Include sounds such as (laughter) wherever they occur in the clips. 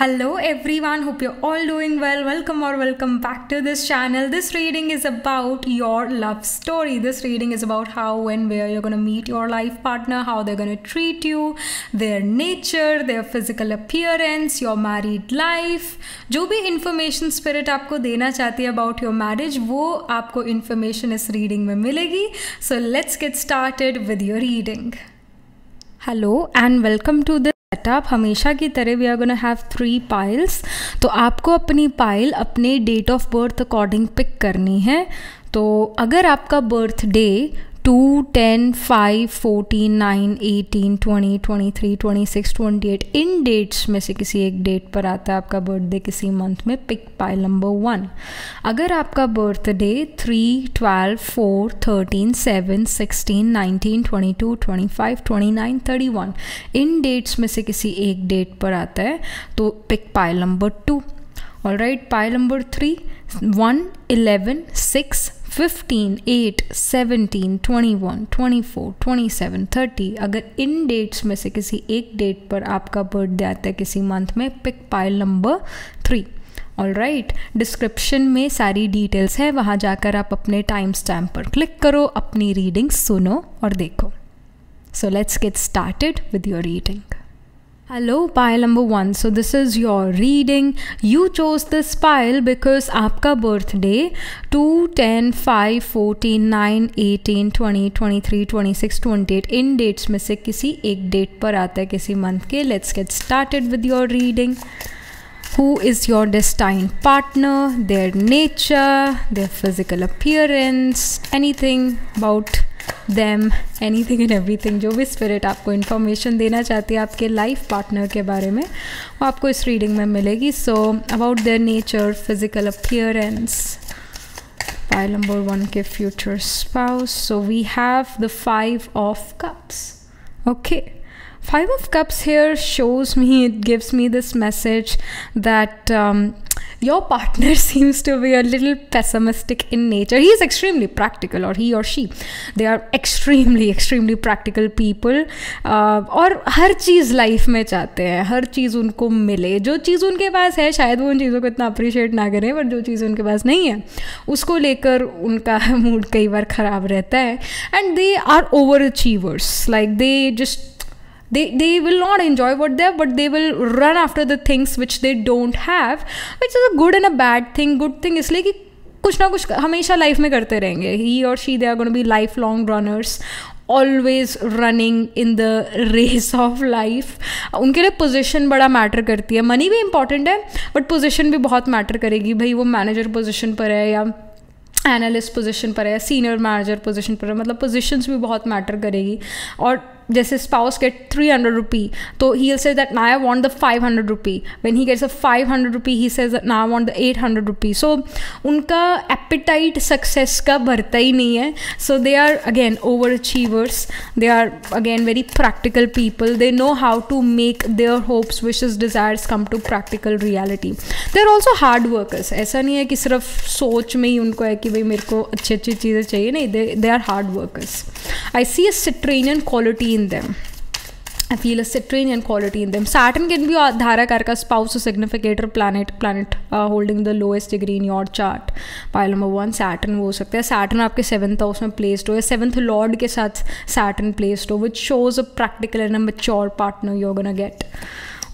Hello everyone, hope you're all doing well. Welcome or welcome back to this channel. This reading is about your love story. This reading is about how and where you're going to meet your life partner, how they're going to treat you, their nature, their physical appearance, your married life. जो भी information spirit आपको देना चाहती है about your marriage वो आपको information इस reading में मिलेगी. So let's get started with your reading. Hello and welcome to the setup हमेशा की तरह we are gonna have three piles तो आपको अपनी पाइल अपने date of birth according pick करनी है. तो अगर आपका birthday two ten five fourteen nine eighteen twenty twenty three twenty six twenty eight इन डेट्स में से किसी एक डेट पर आता है आपका बर्थडे किसी मंथ में? पिक पाइल नंबर वन अगर आपका birthday three twelve four thirteen seven sixteen nineteen twenty two twenty five twenty nine thirty one इन डेट्स में से किसी एक डेट पर आता है तो pick pile number two all right pile number three one eleven six fifteen eight seventeen twenty one twenty four twenty seven thirty अगर इन डेट्स में से किसी एक डेट पर आपका बर्थडे आता है किसी मंथ में pick pile number three all right description में सारी डिटेल्स है, वहाँ जाकर आप अपने टाइम स्टैम्प पर क्लिक करो, अपनी रीडिंग सुनो और देखो. So let's get started with your reading hello pile number one so this is your reading you chose this pile because आपका birthday two ten five fourteen nine eighteen twenty twenty three twenty six twenty eight इन dates में से किसी एक date पर आता है किसी month के. Let's get started with your reading who is your destined partner their nature their physical appearance anything about them anything and everything जो भी स्पिरिट आपको इन्फॉर्मेशन देना चाहती है आपके लाइफ पार्टनर के बारे में, वो आपको इस रीडिंग में मिलेगी। So about their nature physical appearance pile number one के future spouse. So, we have the five of cups. Okay. Five of cups here shows me it gives me this message that um, your partner seems to be a little pessimistic in nature. He is extremely practical, or he or she. They are extremely, extremely practical people. Uh, और हर चीज़ life में चाहते हैं हर चीज़ उनको मिले जो चीज़ उनके पास है शायद वो उन चीज़ों को इतना अप्रिशिएट ना करें पर जो चीज़ उनके पास नहीं है उसको लेकर उनका मूड कई बार ख़राब रहता है and they are over achievers like they just they they will not enjoy what they have, but they will run after the things which they don't have, which is a good and a bad thing, good thing. इसलिए कि कुछ ना कुछ हमेशा life में करते रहेंगे। ही और she they are gonna be life long runners always running in the race of life उनके लिए पोजिशन बड़ा मैटर करती है। मनी भी इंपॉर्टेंट है बट पोजिशन भी बहुत मैटर करेगी। भाई, वो मैनेजर पोजिशन पर है या एनालिस्ट पोजिशन पर है सीनियर मैनेजर पोजिशन पर है मतलब पोजिशंस भी बहुत मैटर करेगी। और जैसे spouse get three hundred rupee तो ही से दैट ना I want the five hundred rupee when he gets a five hundred rupee he says that ना I want the eight hundred rupee so उनका एपिटाइट सक्सेस का भरता ही नहीं है. So they are again over achievers they are again very practical people they know how to make their hopes wishes desires come to practical reality they are also hard workers ऐसा नहीं है कि सिर्फ़ सोच में ही उनको है कि भाई मेरे को अच्छी अच्छी चीज़ें चाहिए. नहीं they are hard workers I see a Saturnian quality in them. I feel a Saturnian quality in them. Saturn can be Dhara Karka spouse or significator planet, planet uh, holding the lowest degree in your chart. Pile number one, Saturn हो सकता है Saturn आपके seventh house में placed हो या seventh lord के साथ Saturn placed हो which shows a practical and a mature partner you're gonna get.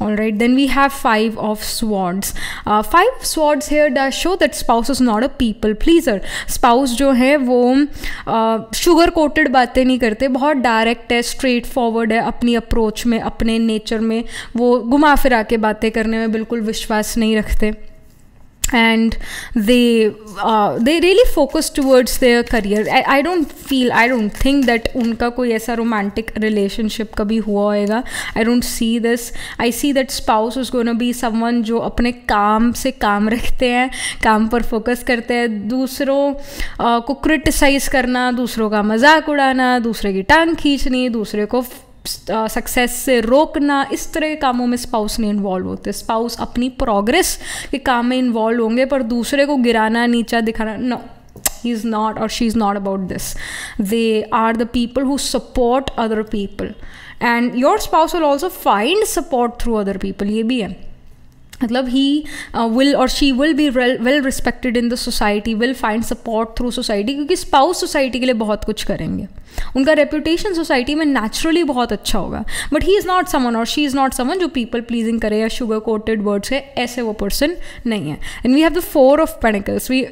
All right then we have five of swords uh, five swords here does show that spouse is not a people pleaser spouse जो है वो sugar sugar coated बातें नहीं करते बहुत direct है straight forward है अपनी अप्रोच में अपने नेचर में वो घुमा फिरा के बातें करने में बिल्कुल विश्वास नहीं रखते and they uh, they really focus towards their career I, I don't feel I don't think that उनका कोई ऐसा romantic relationship कभी हुआ होएगा I don't see this I see that spouse is going to be someone जो अपने काम से काम रखते हैं काम पर फोकस करते हैं दूसरों uh, को क्रिटिसाइज करना दूसरों का मज़ाक उड़ाना दूसरे की टांग खींचनी दूसरे को सक्सेस से रोकना, इस तरह के कामों में स्पाउस नहीं इन्वॉल्व होते। स्पाउस अपनी प्रोग्रेस के काम में इन्वॉल्व होंगे, पर दूसरे को गिराना, नीचा दिखाना नो ही इज़ नॉट और she is not about this they are the people who support other people and your spouse will also find support through other people ये भी है। मतलब ही विल और she will be well respected in the society will find support through society क्योंकि spouse society के लिए बहुत कुछ करेंगे। उनका रेपुटेशन सोसाइटी में नेचुरली बहुत अच्छा होगा। But he is not someone और शी इज़ नॉट समन जो पीपल प्लीजिंग करे या शुगर कोटेड वर्ड्स है, ऐसे वो पर्सन नहीं है। And we have the four of pentacles we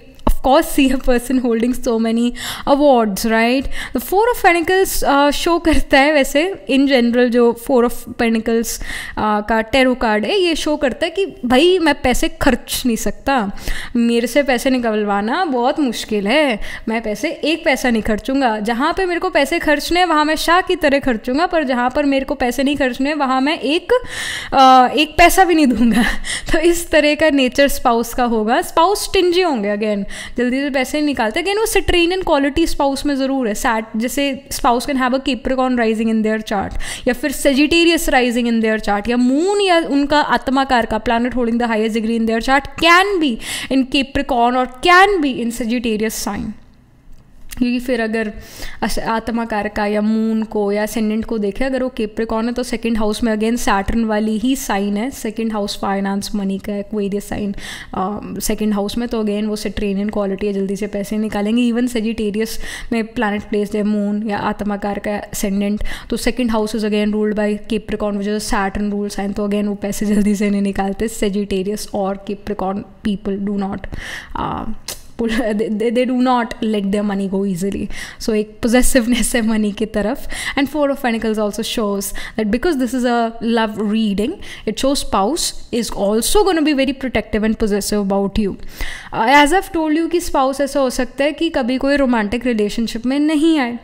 course see a person holding so many awards right? The four of uh, show करता है वैसे in general जो four of pentacles uh, का टेरो कार्ड है ये show करता है कि भाई मैं पैसे खर्च नहीं सकता। मेरे से पैसे निकलवाना बहुत मुश्किल है। मैं पैसे एक पैसा नहीं खर्चूँगा। जहाँ पे मेरे को पैसे खर्चने हैं वहाँ मैं शाह की तरह खर्चूँगा पर जहाँ पर मेरे को पैसे नहीं खर्चने वहाँ मैं एक आ, uh, एक पैसा भी नहीं दूँगा। (laughs) तो इस तरह का नेचर स्पाउस का होगा। स्पाउस टिंजी होंगे अगेन जल्दी से पैसे नहीं निकालते। अगेन वो सिट्रेनियन क्वालिटी स्पाउस में ज़रूर है। सैट जैसे spouse can have a Capricorn rising in their chart या फिर Sagittarius rising in their chart या मून या उनका आत्माकार का planet holding the highest degree in their chart can be in Capricorn और can be in Sagittarius sign क्योंकि फिर अगर आत्मा कारका या मून को या असेंडेंट को देखें, अगर वो केप्रिकॉन है तो सेकंड हाउस में अगेन सैटर्न वाली ही साइन है। सेकंड हाउस फाइनेंस मनी का एक वेरियस साइन सेकंड हाउस में तो अगेन वो सेट्रेनियन क्वालिटी है, जल्दी से पैसे निकालेंगे। इवन सेजिटेरियस में प्लानट प्लेस है मून या आत्मा कार का असेंडेंट तो second house is again ruled by Capricorn जो सैटर्न रूल साइन तो अगेन वो पैसे जल्दी से नहीं निकालते। सेजिटेरियस और Capricorn people do not they do not let their money go easily so एक पोजेसिवनेस है मनी की तरफ़ and four of pentacles also shows that because this is a love reading it shows spouse is also gonna be very protective and possessive about you as I've told you कि spouse ऐसा हो सकता है कि कभी कोई romantic relationship में नहीं आए।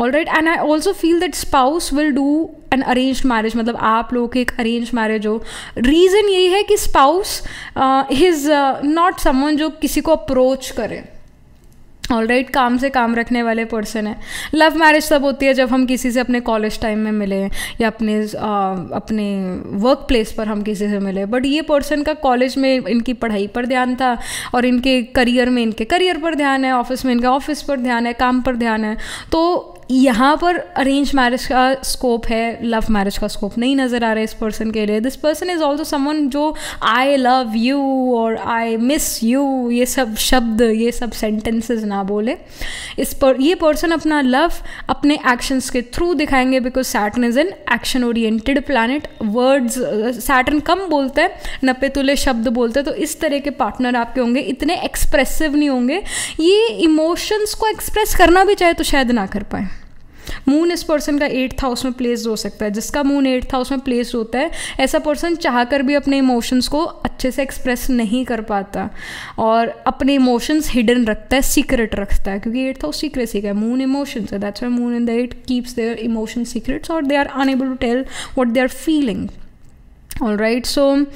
All right and I also feel that spouse will do an arrange marriage मतलब आप लोग के एक अरेंज मैरिज हो। रीज़न यही है कि स्पाउस इज़ नॉट समवन जो किसी को अप्रोच करे। ऑल राइट काम से काम रखने वाले पर्सन है। लव मैरिज तब होती है जब हम किसी से अपने कॉलेज टाइम में मिले या अपने आ, अपने वर्क प्लेस पर हम किसी से मिले। बट ये पर्सन का कॉलेज में इनकी पढ़ाई पर ध्यान था और इनके करियर में इनके करियर पर ध्यान है ऑफ़िस में इनका ऑफ़िस पर ध्यान है काम पर ध्यान है। तो यहाँ पर अरेंज मैरिज का स्कोप है लव मैरिज का स्कोप नहीं नज़र आ रहा है इस पर्सन के लिए। This person is also someone जो आई लव यू और आई मिस यू ये सब शब्द, ये सब सेंटेंसेस ना बोले। इस पर, ये पर्सन अपना लव अपने एक्शंस के थ्रू दिखाएँगे because Saturn is an action oriented planet words Saturn कम बोलते हैं नपे तुले शब्द बोलते हैं तो इस तरह के पार्टनर आपके होंगे, इतने एक्सप्रेसिव नहीं होंगे। ये इमोशंस को एक्सप्रेस करना भी चाहे तो शायद ना कर पाए। मून इस पर्सन का एट्थ हाउस में प्लेस हो सकता है। जिसका मून एट्थ हाउस में प्लेस होता है, ऐसा पर्सन चाह कर भी अपने इमोशंस को अच्छे से एक्सप्रेस नहीं कर पाता और अपने इमोशंस हिडन रखता है सीक्रेट रखता है, क्योंकि एट्थ हाउस सीक्रेसी का मून इमोशंस है that's moon in the eight keeps their emotion secrets और they are unable to tell what they are feeling all right so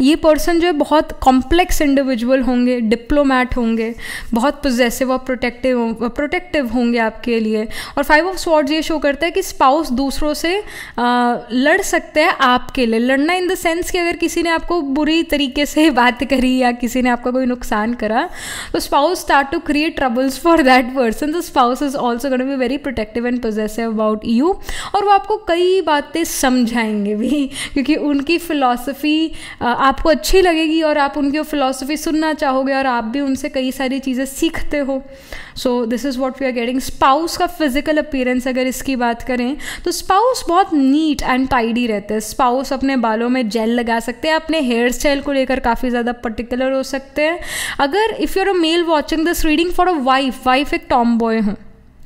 ये पर्सन जो है बहुत कॉम्प्लेक्स इंडिविजुअल होंगे डिप्लोमैट होंगे बहुत पोजेसिव और प्रोटेक्टिव प्रोटेक्टिव होंगे आपके लिए। और फाइव ऑफ़ स्वॉर्ड्स ये शो करता है कि स्पाउस दूसरों से आ, लड़ सकते हैं आपके लिए। लड़ना इन द सेंस कि अगर किसी ने आपको बुरी तरीके से (laughs) बात करी या किसी ने आपका कोई नुकसान करा तो spouse start to create troubles for that person तो spouse is also gotta be very protective and possessive about you और वो आपको कई बातें समझाएँगे भी (laughs) क्योंकि उनकी फ़िलासफ़ी आपको अच्छी लगेगी और आप उनकी फ़िलासफ़ी सुनना चाहोगे और आप भी उनसे कई सारी चीज़ें सीखते हो। So this is what we are getting spouse का फ़िज़िकल अपीयरेंस अगर इसकी बात करें तो स्पाउस बहुत नीट एंड टाइडी रहते हैं। स्पाउस अपने बालों में जेल लगा सकते हैं, अपने हेयर स्टाइल को लेकर काफ़ी ज़्यादा पर्टिकुलर हो सकते हैं। अगर if you're a male watching this reading for a wife wife एक टॉम बॉय हूँ।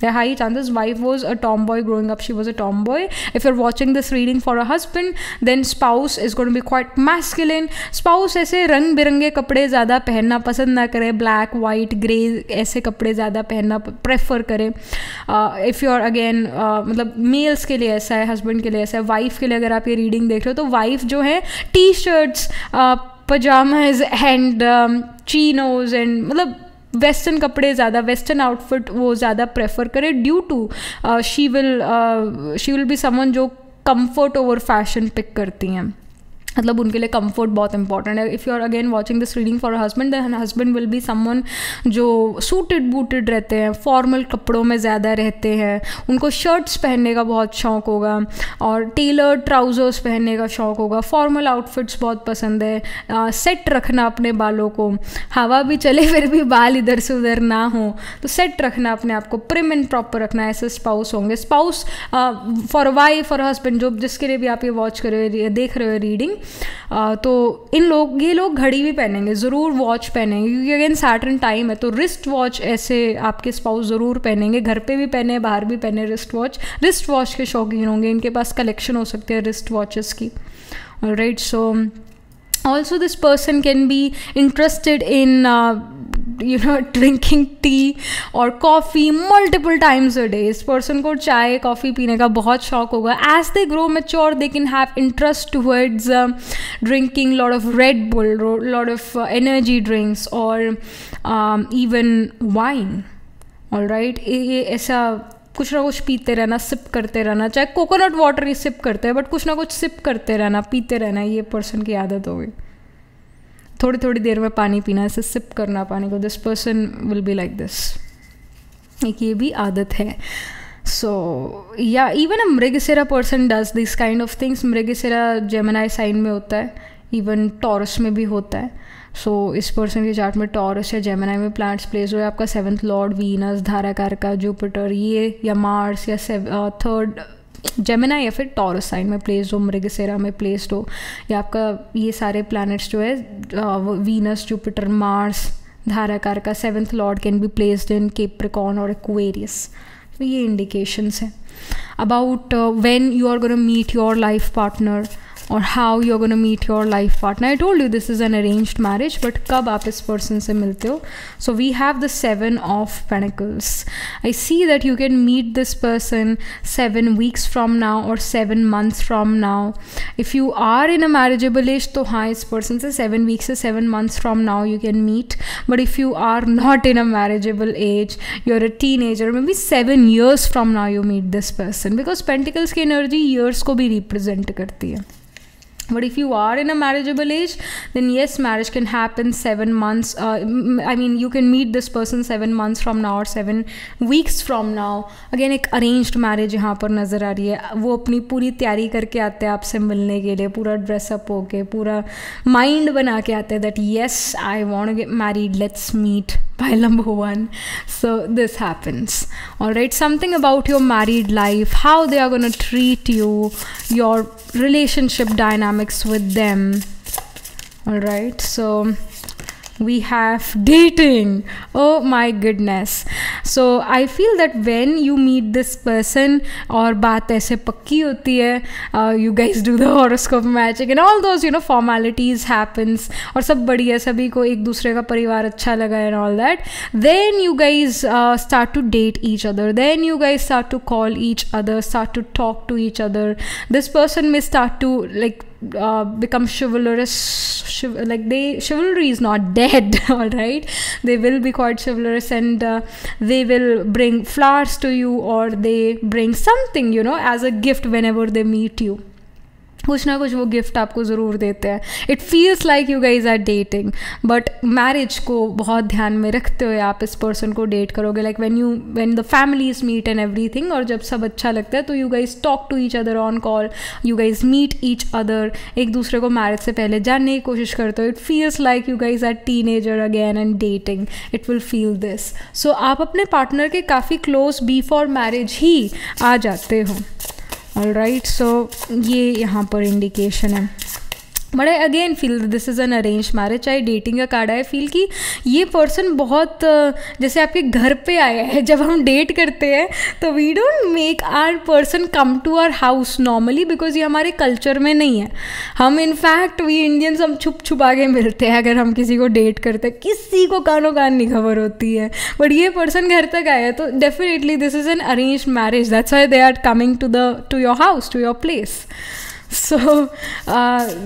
There are high chances wife was a tomboy growing up. She was a tomboy. If you're watching this reading for a husband, then spouse is going to be quite masculine. Spouse ऐसे रंग बिरंगे कपड़े ज़्यादा पहनना पसंद ना करे black white grey ऐसे कपड़े ज़्यादा पहनना प्रेफर करे इफ़ यू आर अगेन मतलब मेल्स के लिए ऐसा है हस्बैंड के लिए ऐसा है वाइफ के लिए अगर आप ये रीडिंग देख रहे हो तो वाइफ जो है T shirts pyjamas and chinos and मतलब वेस्टर्न कपड़े ज़्यादा वेस्टर्न आउटफिट वो ज़्यादा प्रेफर करे due to she will she will be someone जो कंफर्ट ओवर फ़ैशन पिक करती हैं। मतलब उनके लिए कंफर्ट बहुत इंपॉर्टेंट है। If you are again watching this reading for husband then husband will be someone जो सूटेड बूटेड रहते हैं फॉर्मल कपड़ों में ज़्यादा रहते हैं। उनको शर्ट्स पहनने का बहुत शौक होगा और टेलर ट्राउज़र्स पहनने का शौक होगा। फॉर्मल आउटफिट्स बहुत पसंद है। सेट रखना अपने बालों को। हवा भी चले, फिर भी बाल इधर से उधर ना हो। तो सेट रखना अपने आप को। प्रिम एंड प्रॉपर रखना ऐसे स्पाउस होंगे। Spouse for wife for husband जो जिसके लिए भी आप ये वॉच कर रहे हो देख रहे हो रीडिंग तो इन लोग, ये लोग घड़ी भी पहनेंगे, ज़रूर वॉच पहनेंगे, क्योंकि अगेन सैटर्न टाइम है तो रिस्ट वॉच ऐसे आपके स्पाउस ज़रूर पहनेंगे, घर पे भी पहने, बाहर भी पहने रिस्ट वॉच रिस्ट वॉच के शौकीन होंगे, इनके पास कलेक्शन हो सकते हैं रिस्ट वॉचेस की। Right so also this person can be interested in uh, you know drinking tea or coffee multiple times a day इस person को चाय कॉफ़ी पीने का बहुत शौक होगा as they grow mature they can have interest towards uh, drinking lot of Red Bull lot of uh, energy drinks or um, even wine all right ये ऐसा कुछ ना कुछ पीते रहना सिप करते रहना, चाहे कोकोनट वाटर ही सिप करते हैं बट कुछ ना कुछ सिप करते रहना, पीते रहना, ये पर्सन की आदत हो गई। थोड़ी थोड़ी देर में पानी पीना, ऐसे सिप करना पानी को this person will be like this एक ये भी आदत है। सो या even a Mrigashira person does this kind of things Mrigashira Gemini sign में होता है इवन टॉरस में भी होता है। सो so, इस पर्सन के चार्ट में टॉरस या जेमनाई में प्लांट्स प्लेस हुए आपका सेवन्थ लॉर्ड वीनस धाराकार का जुपिटर ये या मार्स या थर्ड जेमिना या फिर टॉरस साइन में प्लेस हो मृगसेरा में प्लेस्ड हो। या आपका ये सारे प्लैनेट्स जो है वीनस जुपिटर मार्स धाराकार का seventh lord can be placed in Capricorn और एक्वेरियस तो ये इंडिकेशंस हैं। About when you are gonna meet your life partner और how you gonna meet your life partner I told you this is an arranged marriage but कब आप इस person से मिलते हो? So we have the seven of pentacles I see that you can meet this person seven weeks from now और seven months from now if you are in a marriageable age तो हाँ इस person से seven weeks से seven months from now you can meet but if you are not in a marriageable age you are a teenager maybe seven years from now you meet this person because pentacles की energy years को भी represent करती है. But if you are in a marriageable age then yes marriage can happen seven months uh, i mean you can meet this person seven months from now or seven weeks from now again एक arranged marriage यहाँ पर नज़र आ रही है वो अपनी पूरी तैयारी करके आते हैं आपसे मिलने के लिए पूरा ड्रेसअप होके पूरा माइंड बना के आते हैं that yes I want get married let's meet (laughs) by number one. So this happens. All right something about your married life how they are going to treat you your relationship dynamics with them. All right so we have dating. Oh my goodness. So i feel that when you meet this person or baat aise pakki hoti hai uh, you guys do the (laughs) horoscope magic and all those you know formalities happens aur sab badhiya sabhi ko ek dusre ka parivar acha laga and all that then you guys uh, start to date each other. Then you guys start to call each other start to talk to each other. This person may start to like uh, become chivalrous chiv- like they chivalry is not (laughs) dead all right they will be quite chivalrous and uh, they will bring flowers to you or they bring something you know as a gift whenever they meet you कुछ ना कुछ वो gift आपको ज़रूर देते हैं। It feels like you guys are dating but marriage को बहुत ध्यान में रखते हुए आप इस पर्सन को डेट करोगे। Like when you when the families meet and everything और जब सब अच्छा लगता है तो you guys talk to each other on call you guys meet each other एक दूसरे को मैरिज से पहले जानने की कोशिश करते हो। It feels like you guys are teenager again and dating it will feel this so आप अपने पार्टनर के काफ़ी क्लोज बिफोर मैरिज ही आ जाते हो। ऑल राइट सो ये यहाँ पर इंडिकेशन है। But I again feel this is an arrange marriage चाहे डेटिंग का कार्ड है फील कि ये पर्सन बहुत जैसे आपके घर पे आया है, जब हम डेट करते हैं तो we don't make our person come to our house normally because ये हमारे कल्चर में नहीं है। हम इनफैक्ट वी इंडियंस हम छुप छुपा के मिलते हैं अगर हम किसी को डेट करते हैं। किसी को कानों कान नहीं खबर होती है। बट ये पर्सन घर तक आया तो definitely this is an arrange marriage that's why they are coming to the to your house to your place so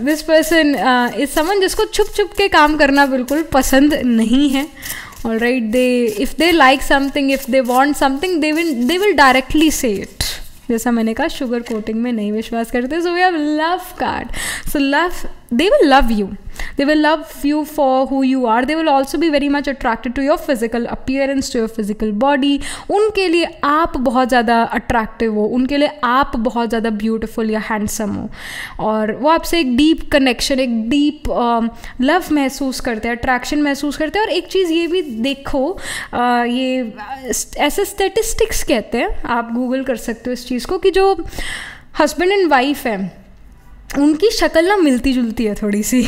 this person is someone जिसको छुप छुप के काम करना बिल्कुल पसंद नहीं है। All right they if they like something if they want something they will they will directly say it जैसा मैंने कहा शुगर कोटिंग में नहीं विश्वास करते so we have love card so love they will love you. They will love you for who you are. They will also be very much attracted to your physical appearance to your physical body. उनके लिए आप बहुत ज़्यादा attractive हो. उनके लिए आप बहुत ज़्यादा ब्यूटीफुल या हैंडसम हो. और वो आपसे डीप कनेक्शन एक डीप लव uh, महसूस करते हैं अट्रैक्शन महसूस करते हैं. और एक चीज़ ये भी देखो uh, ये ऐसे स्टेटिस्टिक्स कहते हैं आप गूगल कर सकते हो इस चीज़ को कि जो हस्बैंड एंड वाइफ है उनकी शक्ल ना मिलती जुलती है थोड़ी सी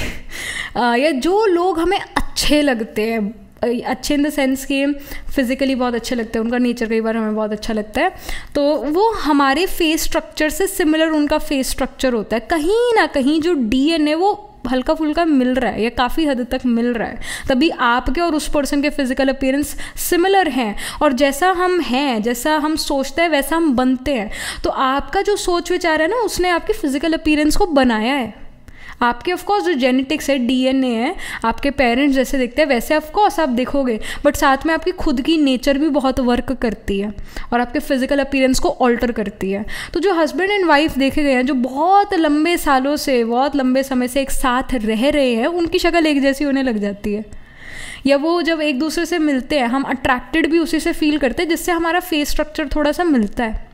या जो लोग हमें अच्छे लगते हैं अच्छे इन द सेंस कि फिज़िकली बहुत अच्छे लगते हैं, उनका नेचर कई बार हमें बहुत अच्छा लगता है तो वो हमारे फेस स्ट्रक्चर से सिमिलर उनका फेस स्ट्रक्चर होता है। कहीं ना कहीं जो डी है, वो हल्का फुल्का मिल रहा है या काफ़ी हद तक मिल रहा है। तभी आपके और उस पर्सन के फ़िज़िकल अपीयरेंस सिमिलर हैं और जैसा हम हैं, जैसा हम सोचते हैं, वैसा हम बनते हैं। तो आपका जो सोच विचार है ना, उसने आपके फ़िज़िकल अपीयरेंस को बनाया है। आपके ऑफकोर्स जो जेनेटिक्स है डीएनए है, आपके पेरेंट्स जैसे देखते हैं, वैसे ऑफकोर्स आप देखोगे बट साथ में आपकी खुद की नेचर भी बहुत वर्क करती है और आपके फ़िज़िकल अपीरेंस को ऑल्टर करती है। तो जो हस्बैंड एंड वाइफ देखे गए हैं, जो बहुत लंबे सालों से, बहुत लंबे समय से एक साथ रह रहे हैं, उनकी शक्ल एक जैसी होने लग जाती है। या वो जब एक दूसरे से मिलते हैं, हम अट्रैक्टेड भी उसी से फील करते हैं, जिससे हमारा फेस स्ट्रक्चर थोड़ा सा मिलता है।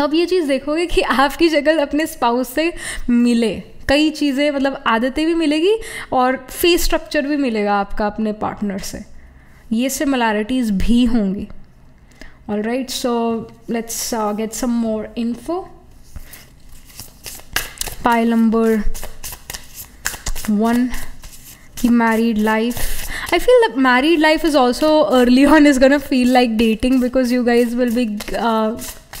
अब ये चीज़ देखोगे कि आपकी शक्ल अपने स्पाउस से मिले। कई चीज़ें मतलब आदतें भी मिलेगी और फेस स्ट्रक्चर भी मिलेगा आपका अपने पार्टनर से। ये सिमिलैरिटीज़ भी होंगी। All right so let's get some more info pile number one की married life feel that married life is also early on is gonna feel like dating because you guys will be uh,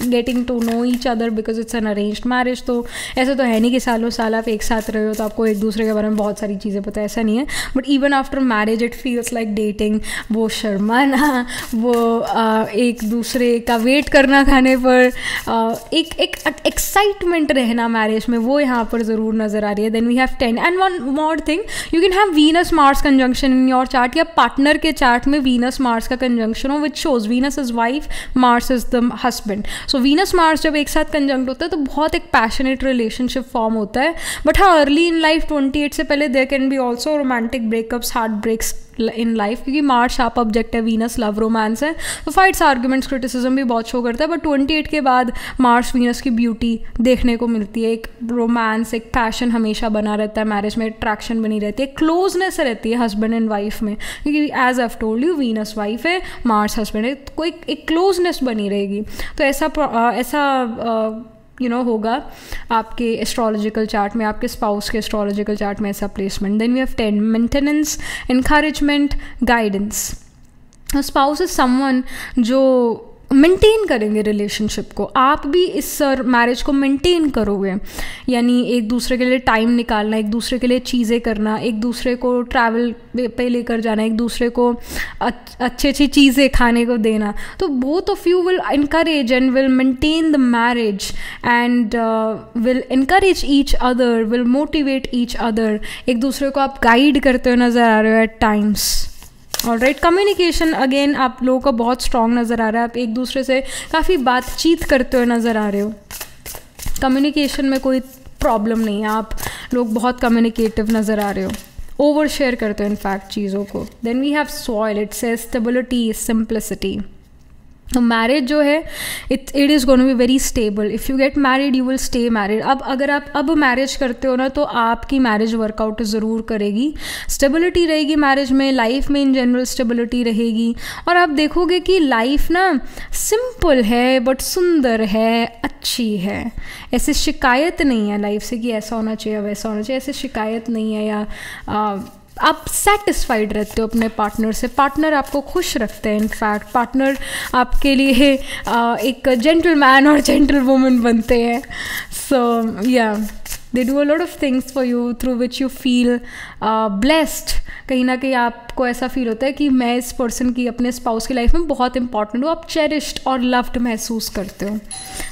getting to know each other because it's an arrange marriage तो ऐसा तो है नहीं कि सालों साल आप एक साथ रहे हो तो आपको एक दूसरे के बारे में बहुत सारी चीज़ें पता है ऐसा नहीं है। But even after marriage it feels like dating वो शर्माना वो आ, एक दूसरे का वेट करना खाने पर आ, एक एक एक्साइटमेंट रहना मैरिज में वो यहाँ पर ज़रूर नज़र आ रही है। Then we have ten and one more thing you can have Venus Mars conjunction in your chart या पार्टनर के चार्ट में वीनस मार्स का कंजंक्शन हो which shows Venus is wife Mars is the husband so Venus Mars जब एक साथ conjunct होता है तो बहुत एक पैशनेट रिलेशनशिप फॉर्म होता है। बट हाँ early in life twenty eight से पहले there can be also romantic breakups heart breaks in life क्योंकि मार्च शार्प ऑब्जेक्ट है वीनस लव रोमांस है तो फाइट्स आर्ग्यूमेंट्स क्रिटिसिज्म भी बहुत शो करता है बट ट्वेंटी एट के बाद मार्च वीनस की ब्यूटी देखने को मिलती है। एक रोमांस एक पैशन हमेशा बना रहता है मैरिज में अट्रैक्शन बनी रहती है क्लोजनेस रहती है हस्बैंड एंड वाइफ में। क्योंकि as if told you Venus wife है मार्च हस्बैंड है कोई एक क्लोजनेस बनी रहेगी। तो ऐसा ऐसा यू नो होगा आपके एस्ट्रोलॉजिकल चार्ट में, आपके स्पाउस के एस्ट्रोलॉजिकल चार्ट में ऐसा placement then we have ten maintenance encouragement guidance spouse is someone जो मेंटेन करेंगे रिलेशनशिप को। आप भी इस सर मैरिज को मेंटेन करोगे। यानी एक दूसरे के लिए टाइम निकालना, एक दूसरे के लिए चीज़ें करना, एक दूसरे को ट्रैवल पे लेकर जाना, एक दूसरे को अच्छी अच्छी चीज़ें खाने को देना। तो both of you will encourage and will maintain the marriage and will encourage each other will motivate each other एक दूसरे को आप गाइड करते हुए नज़र आ रहे हो एट टाइम्स और राइट कम्युनिकेशन अगेन आप लोगों का बहुत स्ट्रॉन्ग नज़र आ रहा है। आप एक दूसरे से काफ़ी बातचीत करते हुए नज़र आ रहे हो। कम्युनिकेशन में कोई प्रॉब्लम नहीं है। आप लोग बहुत कम्युनिकेटिव नज़र आ रहे हो। ओवर शेयर करते हो इनफैक्ट चीज़ों को। Then we have soil it's a stability simplicity marriage जो है it it is gone be very stable if you get married you will stay married अब अगर आप अब मैरिज करते हो ना तो आपकी मैरिज वर्कआउट ज़रूर करेगी. स्टेबिलिटी रहेगी मैरिज में लाइफ में इन जनरल स्टेबिलिटी रहेगी. और आप देखोगे कि लाइफ ना सिंपल है बट सुंदर है अच्छी है. ऐसे शिकायत नहीं है लाइफ से कि ऐसा होना चाहिए वैसा होना चाहिए. ऐसे शिकायत नहीं है या आ, आप सेटिस्फाइड रहते हो अपने पार्टनर से। पार्टनर आपको खुश रखते हैं इनफैक्ट पार्टनर आपके लिए एक जेंटलमैन और जेंटल वुमन बनते हैं। सो या they do a lot of things for you through which you feel blessed कहीं ना कहीं आपको ऐसा फील होता है कि मैं इस पर्सन की, अपने स्पाउस की लाइफ में बहुत इंपॉर्टेंट हूँ, आप चेरिस्ड और लव्ड महसूस करते हो।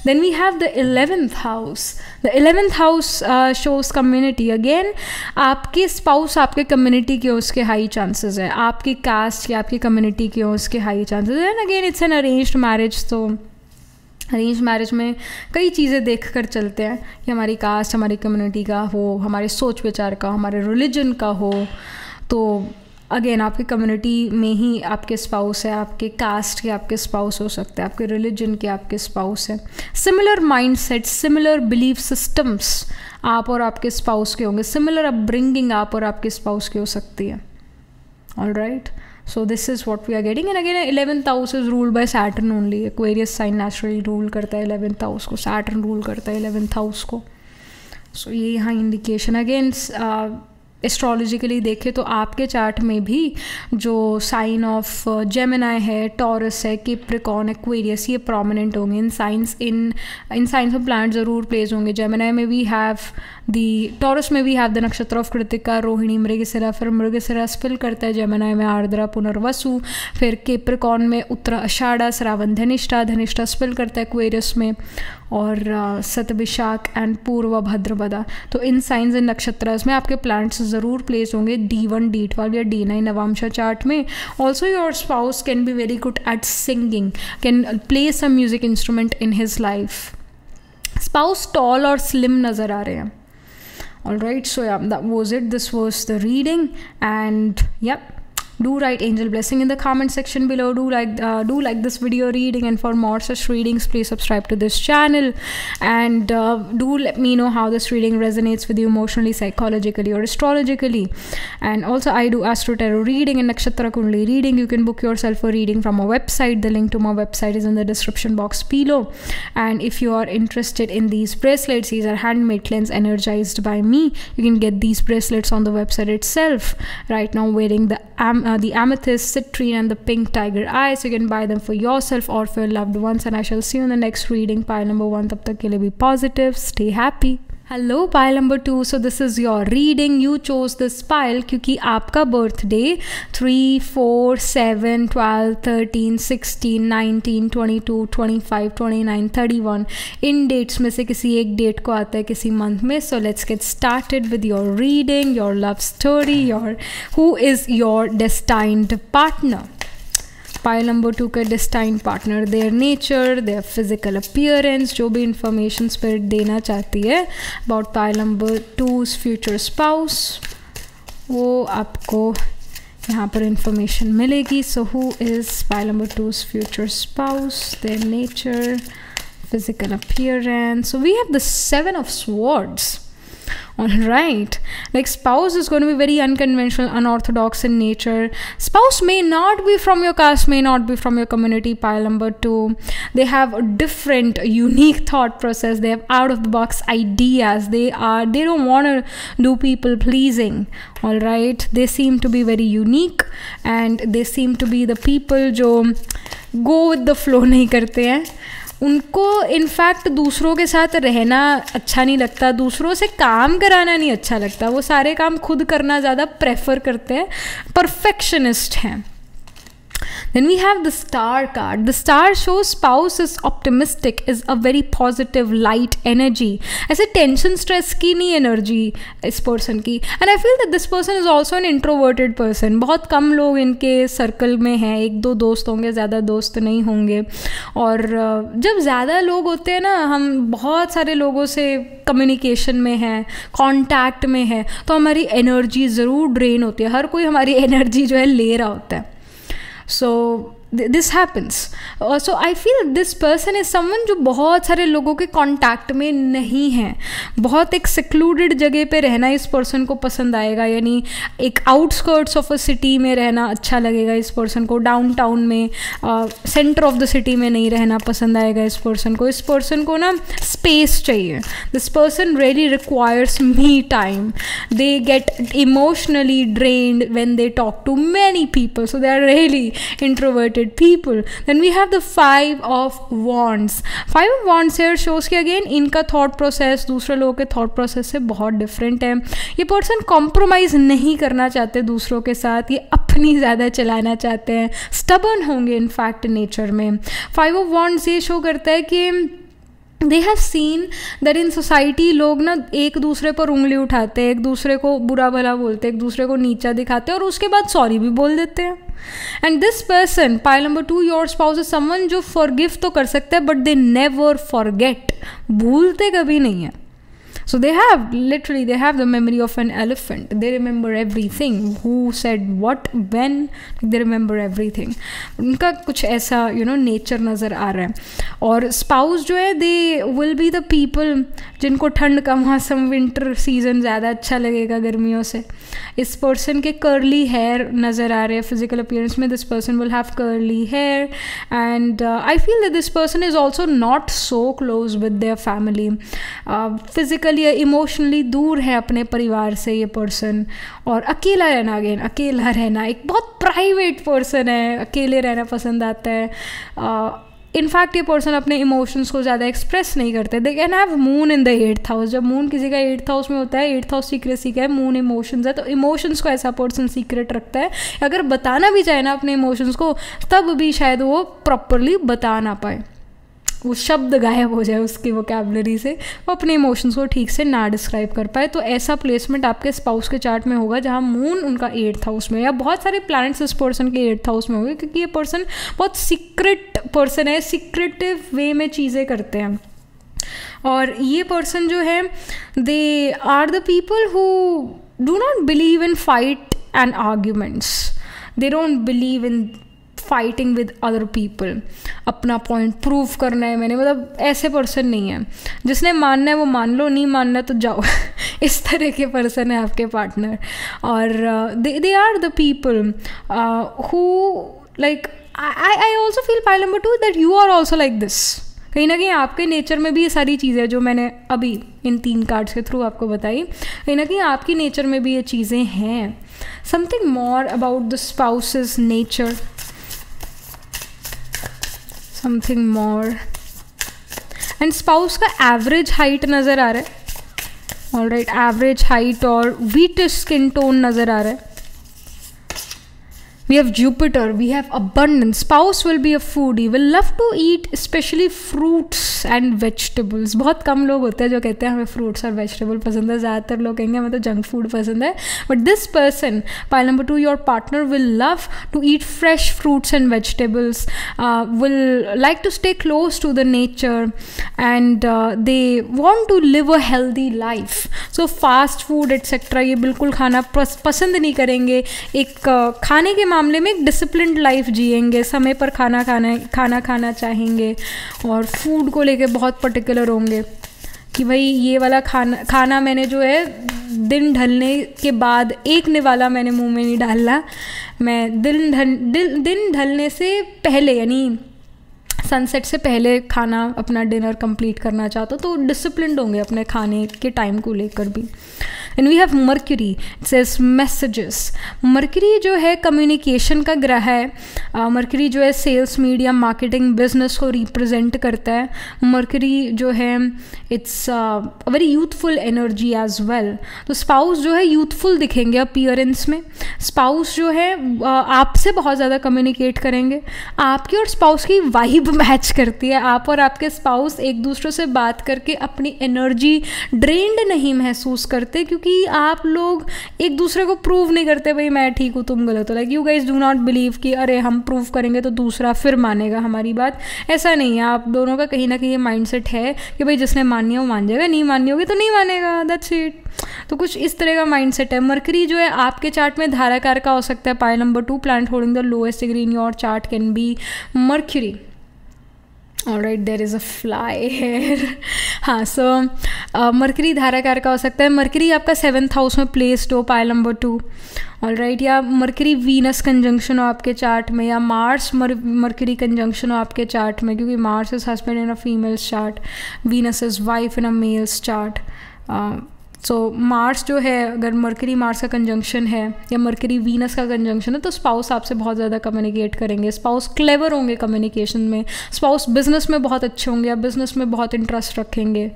Then we have the eleventh house the eleventh house shows community again आपके स्पाउस आपके कम्युनिटी के उसके हाई चांसेस हैं। आपकी कास्ट या आपकी कम्युनिटी के उसके high chances and again it's an arranged marriage तो अरेंज मैरिज में कई चीज़ें देख कर चलते हैं कि हमारी कास्ट, हमारी कम्युनिटी का हो, हमारे सोच विचार का, हमारे रिलीजन का हो। तो अगेन आपकी कम्युनिटी में ही आपके स्पाउस है, आपके कास्ट के आपके स्पाउस हो सकते हैं, आपके रिलीजन के आपके स्पाउस हैं। Similar mind set similar belief systems आप और आपके स्पाउस के होंगे। सिमिलर अपब्रिंगिंग आप और आपके स्पाउस की हो सकती है। All right right? So this is what we are getting an again eleventh house is rule by Saturn only Aquarius sign naturally rule करता है इलेवंथ हाउस को। सैटर्न रूल करता है इलेवंथ हाउस को। सो ये यहाँ इंडिकेशन अगेन एस्ट्रोलॉजिकली देखें तो आपके चार्ट में भी जो साइन ऑफ़ जेमिनाई है टॉरस है किप्रिकॉन एक्वेरियस ये प्रोमिनेंट होंगे। In signs in in signs of planet ज़रूर प्लेस होंगे। जेमिनाई में वी हैव दी टॉरस में we have the nakshatra of Krittika Rohini, Mrigashira, फिर मृगशिरा स्पिल करता है। जमुनाई में आर्द्रा, पुनर्वसु, फिर केप्रिकॉन में उत्तरा, अषाढ़ा, श्रावण, धनिष्ठा धनिष्ठा स्पिल करता है क्वेरियस में। और सतभिशाख एंड पूर्व भद्रपदा। तो इन साइंस इन नक्षत्र में आपके प्लांट्स ज़रूर प्लेस होंगे डी वन डी ट्वेल्व या डी नाइन नवामशा चार्ट में। Also your spouse can be very good at singing can play some music instrument in his life spouse tall और slim नज़र आ रहे हैं। All right, so yeah, that was it. This was the reading and do write angel blessing in the comment section below. Do like uh, do like this video reading and for more such readings please subscribe to this channel. And uh, do let me know how this reading resonates with you emotionally psychologically or astrologically. And also i do astro tarot reading and nakshatra kundli reading. You can book yourself a reading from my website. The link to my website is in the description box below. And if you are interested in these bracelets these are handmade cleanse energized by me. You can get these bracelets on the website itself. Right now wearing the am uh, the amethyst, citrine, and the pink tiger eyes. You can buy them for yourself or for your loved ones. And I shall see you in the next reading. Pile number one. Tab tak be positive. Stay happy. Hello pile number two so this is your reading you chose this pile क्योंकि आपका birthday three four seven twelve thirteen sixteen nineteen twenty two twenty five twenty nine thirty one in dates में से किसी एक date को आता है किसी मंथ में so let's get started with your reading your love story your who is your destined partner pile number two का destined partner their nature their physical appearance जो भी इंफॉर्मेशन स्पिरिट देना चाहती है about pile number two future spouse वो आपको यहाँ पर इंफॉर्मेशन मिलेगी। So who is pile number two future spouse their nature physical appearance so we have the seven of swords all right like spouse is going to be very unconventional unorthodox in nature spouse may not be from your caste may not be from your community pile number two they have a different unique (laughs) thought process they have out of the box ideas they are they don't want to do people pleasing all right they seem to be very unique and they seem to be the people जो go with the flow नहीं करते हैं उनको in fact दूसरों के साथ रहना अच्छा नहीं लगता, दूसरों से काम कराना नहीं अच्छा लगता, वो सारे काम खुद करना ज़्यादा प्रेफर करते हैं परफेक्शनिस्ट हैं। Then we have the star card. The star shows spouse is optimistic, is a very positive, light energy. ऐसे टेंशन स्ट्रेस की नहीं एनर्जी इस पर्सन की and I feel that this person is also an introverted person बहुत कम लोग इनके circle में हैं। एक दो दोस्त होंगे ज़्यादा दोस्त नहीं होंगे। और जब ज़्यादा लोग होते हैं ना हम बहुत सारे लोगों से कम्युनिकेशन में हैं कॉन्टैक्ट में है तो हमारी एनर्जी ज़रूर ड्रेन होती है। हर कोई हमारी (laughs) एनर्जी जो है ले रहा होता है। So this happens so I feel this person is someone जो बहुत सारे लोगों के कॉन्टैक्ट में नहीं है। बहुत एक सिक्लूडेड जगह पे रहना इस पर्सन को पसंद आएगा, यानी एक आउटस्कर्ट्स ऑफ़ अ सिटी में रहना अच्छा लगेगा इस पर्सन को। डाउन टाउन में सेंटर ऑफ़ द सिटी में नहीं रहना पसंद आएगा इस पर्सन को। इस पर्सन को ना स्पेस चाहिए। This person really requires me time they get emotionally drained when they talk to many people so they are really introverted people then we have the five of wands five of wands here shows कि again इनका thought process दूसरे लोगों के thought process से बहुत different है ये person compromise नहीं करना चाहते दूसरों के साथ ये अपनी ज़्यादा चलाना चाहते हैं stubborn होंगे in fact nature में five of wands ये show करता है कि they have seen that in society लोग ना एक दूसरे पर उंगली उठाते हैं, एक दूसरे को बुरा भला बोलते हैं, एक दूसरे को नीचा दिखाते हैं और उसके बाद सॉरी भी बोल देते हैं। And this person pile number two your spouse is someone जो फॉरगिव तो कर सकते हैं बट दे नेवर फॉरगेट भूलते कभी नहीं है। So they have literally they have the memory of an elephant. They remember everything. Who said what, when. They remember everything. उनका कुछ ऐसा you know nature नज़र आ रहा है और spouse जो है they will be the people जिनको ठंड का मौसम विंटर सीजन ज़्यादा अच्छा लगेगा गर्मियों से इस पर्सन के कर्ली हेयर नज़र आ रहे हैं फिजिकल अपियरेंस में this person will have curly hair and I feel that this person is also not so close with their family physical physically emotionally दूर है अपने परिवार से ये पर्सन और अकेला रहना अगेन अकेला रहना, एक बहुत प्राइवेट पर्सन है, अकेले रहना पसंद आता है। इनफैक्ट ये पर्सन अपने इमोशंस को ज़्यादा एक्सप्रेस नहीं करते। They can have moon in the eighth house जब मून किसी का एट्थ हाउस में होता है एट्थ हाउस सीक्रेसी का है मून इमोशंस है तो इमोशंस को ऐसा पर्सन सीक्रेट रखता है। अगर बताना भी चाहे ना अपने इमोशंस को, तब भी शायद वो प्रॉपरली बता ना पाए। वो शब्द गायब हो जाए उसकी वोकेबलरी से, वो अपने इमोशंस को ठीक से ना डिस्क्राइब कर पाए। तो ऐसा प्लेसमेंट आपके स्पाउस के चार्ट में होगा, जहाँ मून उनका एट्थ हाउस में या बहुत सारे प्लानट्स इस पर्सन के एट्थ हाउस में होंगे, क्योंकि ये पर्सन बहुत सीक्रेट पर्सन है सीक्रेटिव वे में चीज़ें करते हैं। और ये पर्सन जो है they are the people who do not believe in fight and arguments they don't believe in fighting with other people अपना पॉइंट प्रूव करना है मैंने मतलब ऐसे पर्सन नहीं है। जिसने मानना है वो मान लो, नहीं मानना तो जाओ। (laughs) इस तरह के पर्सन है आपके पार्टनर और they they are the people who like I I also feel pile number two that you are also like this कहीं ना कहीं आपके नेचर में भी ये सारी चीज़ें जो मैंने अभी इन तीन कार्ड्स के थ्रू आपको बताई। कहीं ना कहीं आपकी नेचर में भी ये चीज़ें हैं। Something more about the spouse's nature something more and spouse का एवरेज हाइट नज़र आ रहा है ऑल राइट एवरेज हाइट और वीट स्किन टोन नज़र आ रहा है we have jupiter we have abundance spouse will be a foodie will love to eat especially fruits and vegetables बहुत कम लोग होते हैं जो कहते हैं हमें फ्रूट्स और वेजिटेबल पसंद है ज़्यादातर लोग कहेंगे हमें तो जंक फूड पसंद है but this person pile number two your partner will love to eat fresh fruits and vegetables will like to stay close to the nature and they want to live a healthy life so fast food etcetera ये बिल्कुल खाना पसंद नहीं करेंगे एक uh, खाने के मामले में एक डिसिप्लिन लाइफ जिएँगे, समय पर खाना खाना खाना खाना चाहेंगे और फ़ूड को लेके बहुत पर्टिकुलर होंगे कि भाई ये वाला खाना खाना मैंने जो है दिन ढलने के बाद एक निवाला मैंने मुँह में नहीं डालना मैं दिन ढल दिन ढलने से पहले, यानी सनसेट से पहले खाना अपना डिनर कंप्लीट करना चाहता तो डिसिप्लिन होंगे अपने खाने के टाइम को लेकर भी। And we have Mercury it says messages Mercury जो है कम्युनिकेशन का ग्रह है। मर्क्यूरी uh, जो है सेल्स मीडिया मार्केटिंग बिज़नेस को रिप्रेजेंट करता है। मर्क्यूरी जो है it's a very youthful energy as well तो स्पाउस जो है यूथफुल दिखेंगे अपीयरेंस में। स्पाउस जो है uh, आपसे बहुत ज़्यादा कम्युनिकेट करेंगे। आपकी और स्पाउस की वाइब मैच करती है। आप और आपके स्पाउस एक दूसरे से बात करके अपनी एनर्जी ड्रेन्ड नहीं महसूस करते, क्योंकि आप लोग एक दूसरे को प्रूव नहीं करते, भाई मैं ठीक हूँ, तुम गलत हो। Like you guys do not believe कि, अरे, हम प्रूव करेंगे तो दूसरा फिर मानेगा हमारी बात। ऐसा नहीं है। आप दोनों का कहीं ना कहीं माइंड सेट है कि, भाई जिसने माननी है, मान जाएगा, नहीं माननी होगी तो नहीं मानेगा। दैट्स इट तो कुछ इस तरह का माइंड सेट है। मरकरी जो है, आपके चार्ट में धाराकार का हो सकता है। Pile number two planet holding the lowest degree in your chart can be Mercury right there is a fly here हाँ सो मरकरी धाराकार का हो सकता है। मरकरी आपका सेवन्थ हाउस में प्लेस्ड हो pile number two all right या Mercury Venus conjunction हो आपके चार्ट में, या मार्स मरकरी कंजंक्शन हो आपके चार्ट में, क्योंकि Mars is husband in a female's chart Venus is wife in a male's chart so so, Mars जो है अगर मर्करी मार्स का कंजंक्शन है या मर्करी वीनस का कंजंक्शन है तो स्पाउस आपसे बहुत ज़्यादा कम्युनिकेट करेंगे। स्पाउस क्लेवर होंगे कम्युनिकेशन में। स्पाउस बिज़नेस में बहुत अच्छे होंगे या बिज़नेस में बहुत इंटरेस्ट रखेंगे।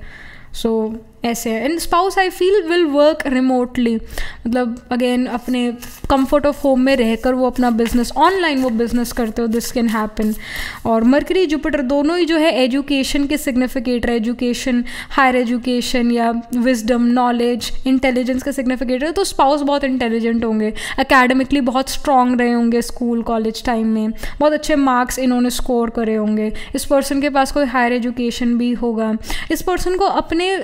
सो so, ऐसे है। And spouse I feel will work remotely मतलब अगेन अपने कंफर्ट ऑफ़ होम में रहकर वो अपना बिज़नेस ऑनलाइन वो बिज़नेस करते हो दिस कैन हैपन और मरकरी जुपिटर दोनों ही जो है एजुकेशन के सिग्निफिकेटर एजुकेशन हायर एजुकेशन या विजडम नॉलेज इंटेलिजेंस का सिग्निफिकेटर तो स्पाउस बहुत इंटेलिजेंट होंगे। अकेडमिकली बहुत स्ट्रांग रहे होंगे स्कूल कॉलेज टाइम में। बहुत अच्छे मार्क्स इन्होंने स्कोर करे होंगे। इस पर्सन के पास कोई हायर एजुकेशन भी होगा। इस पर्सन को अपने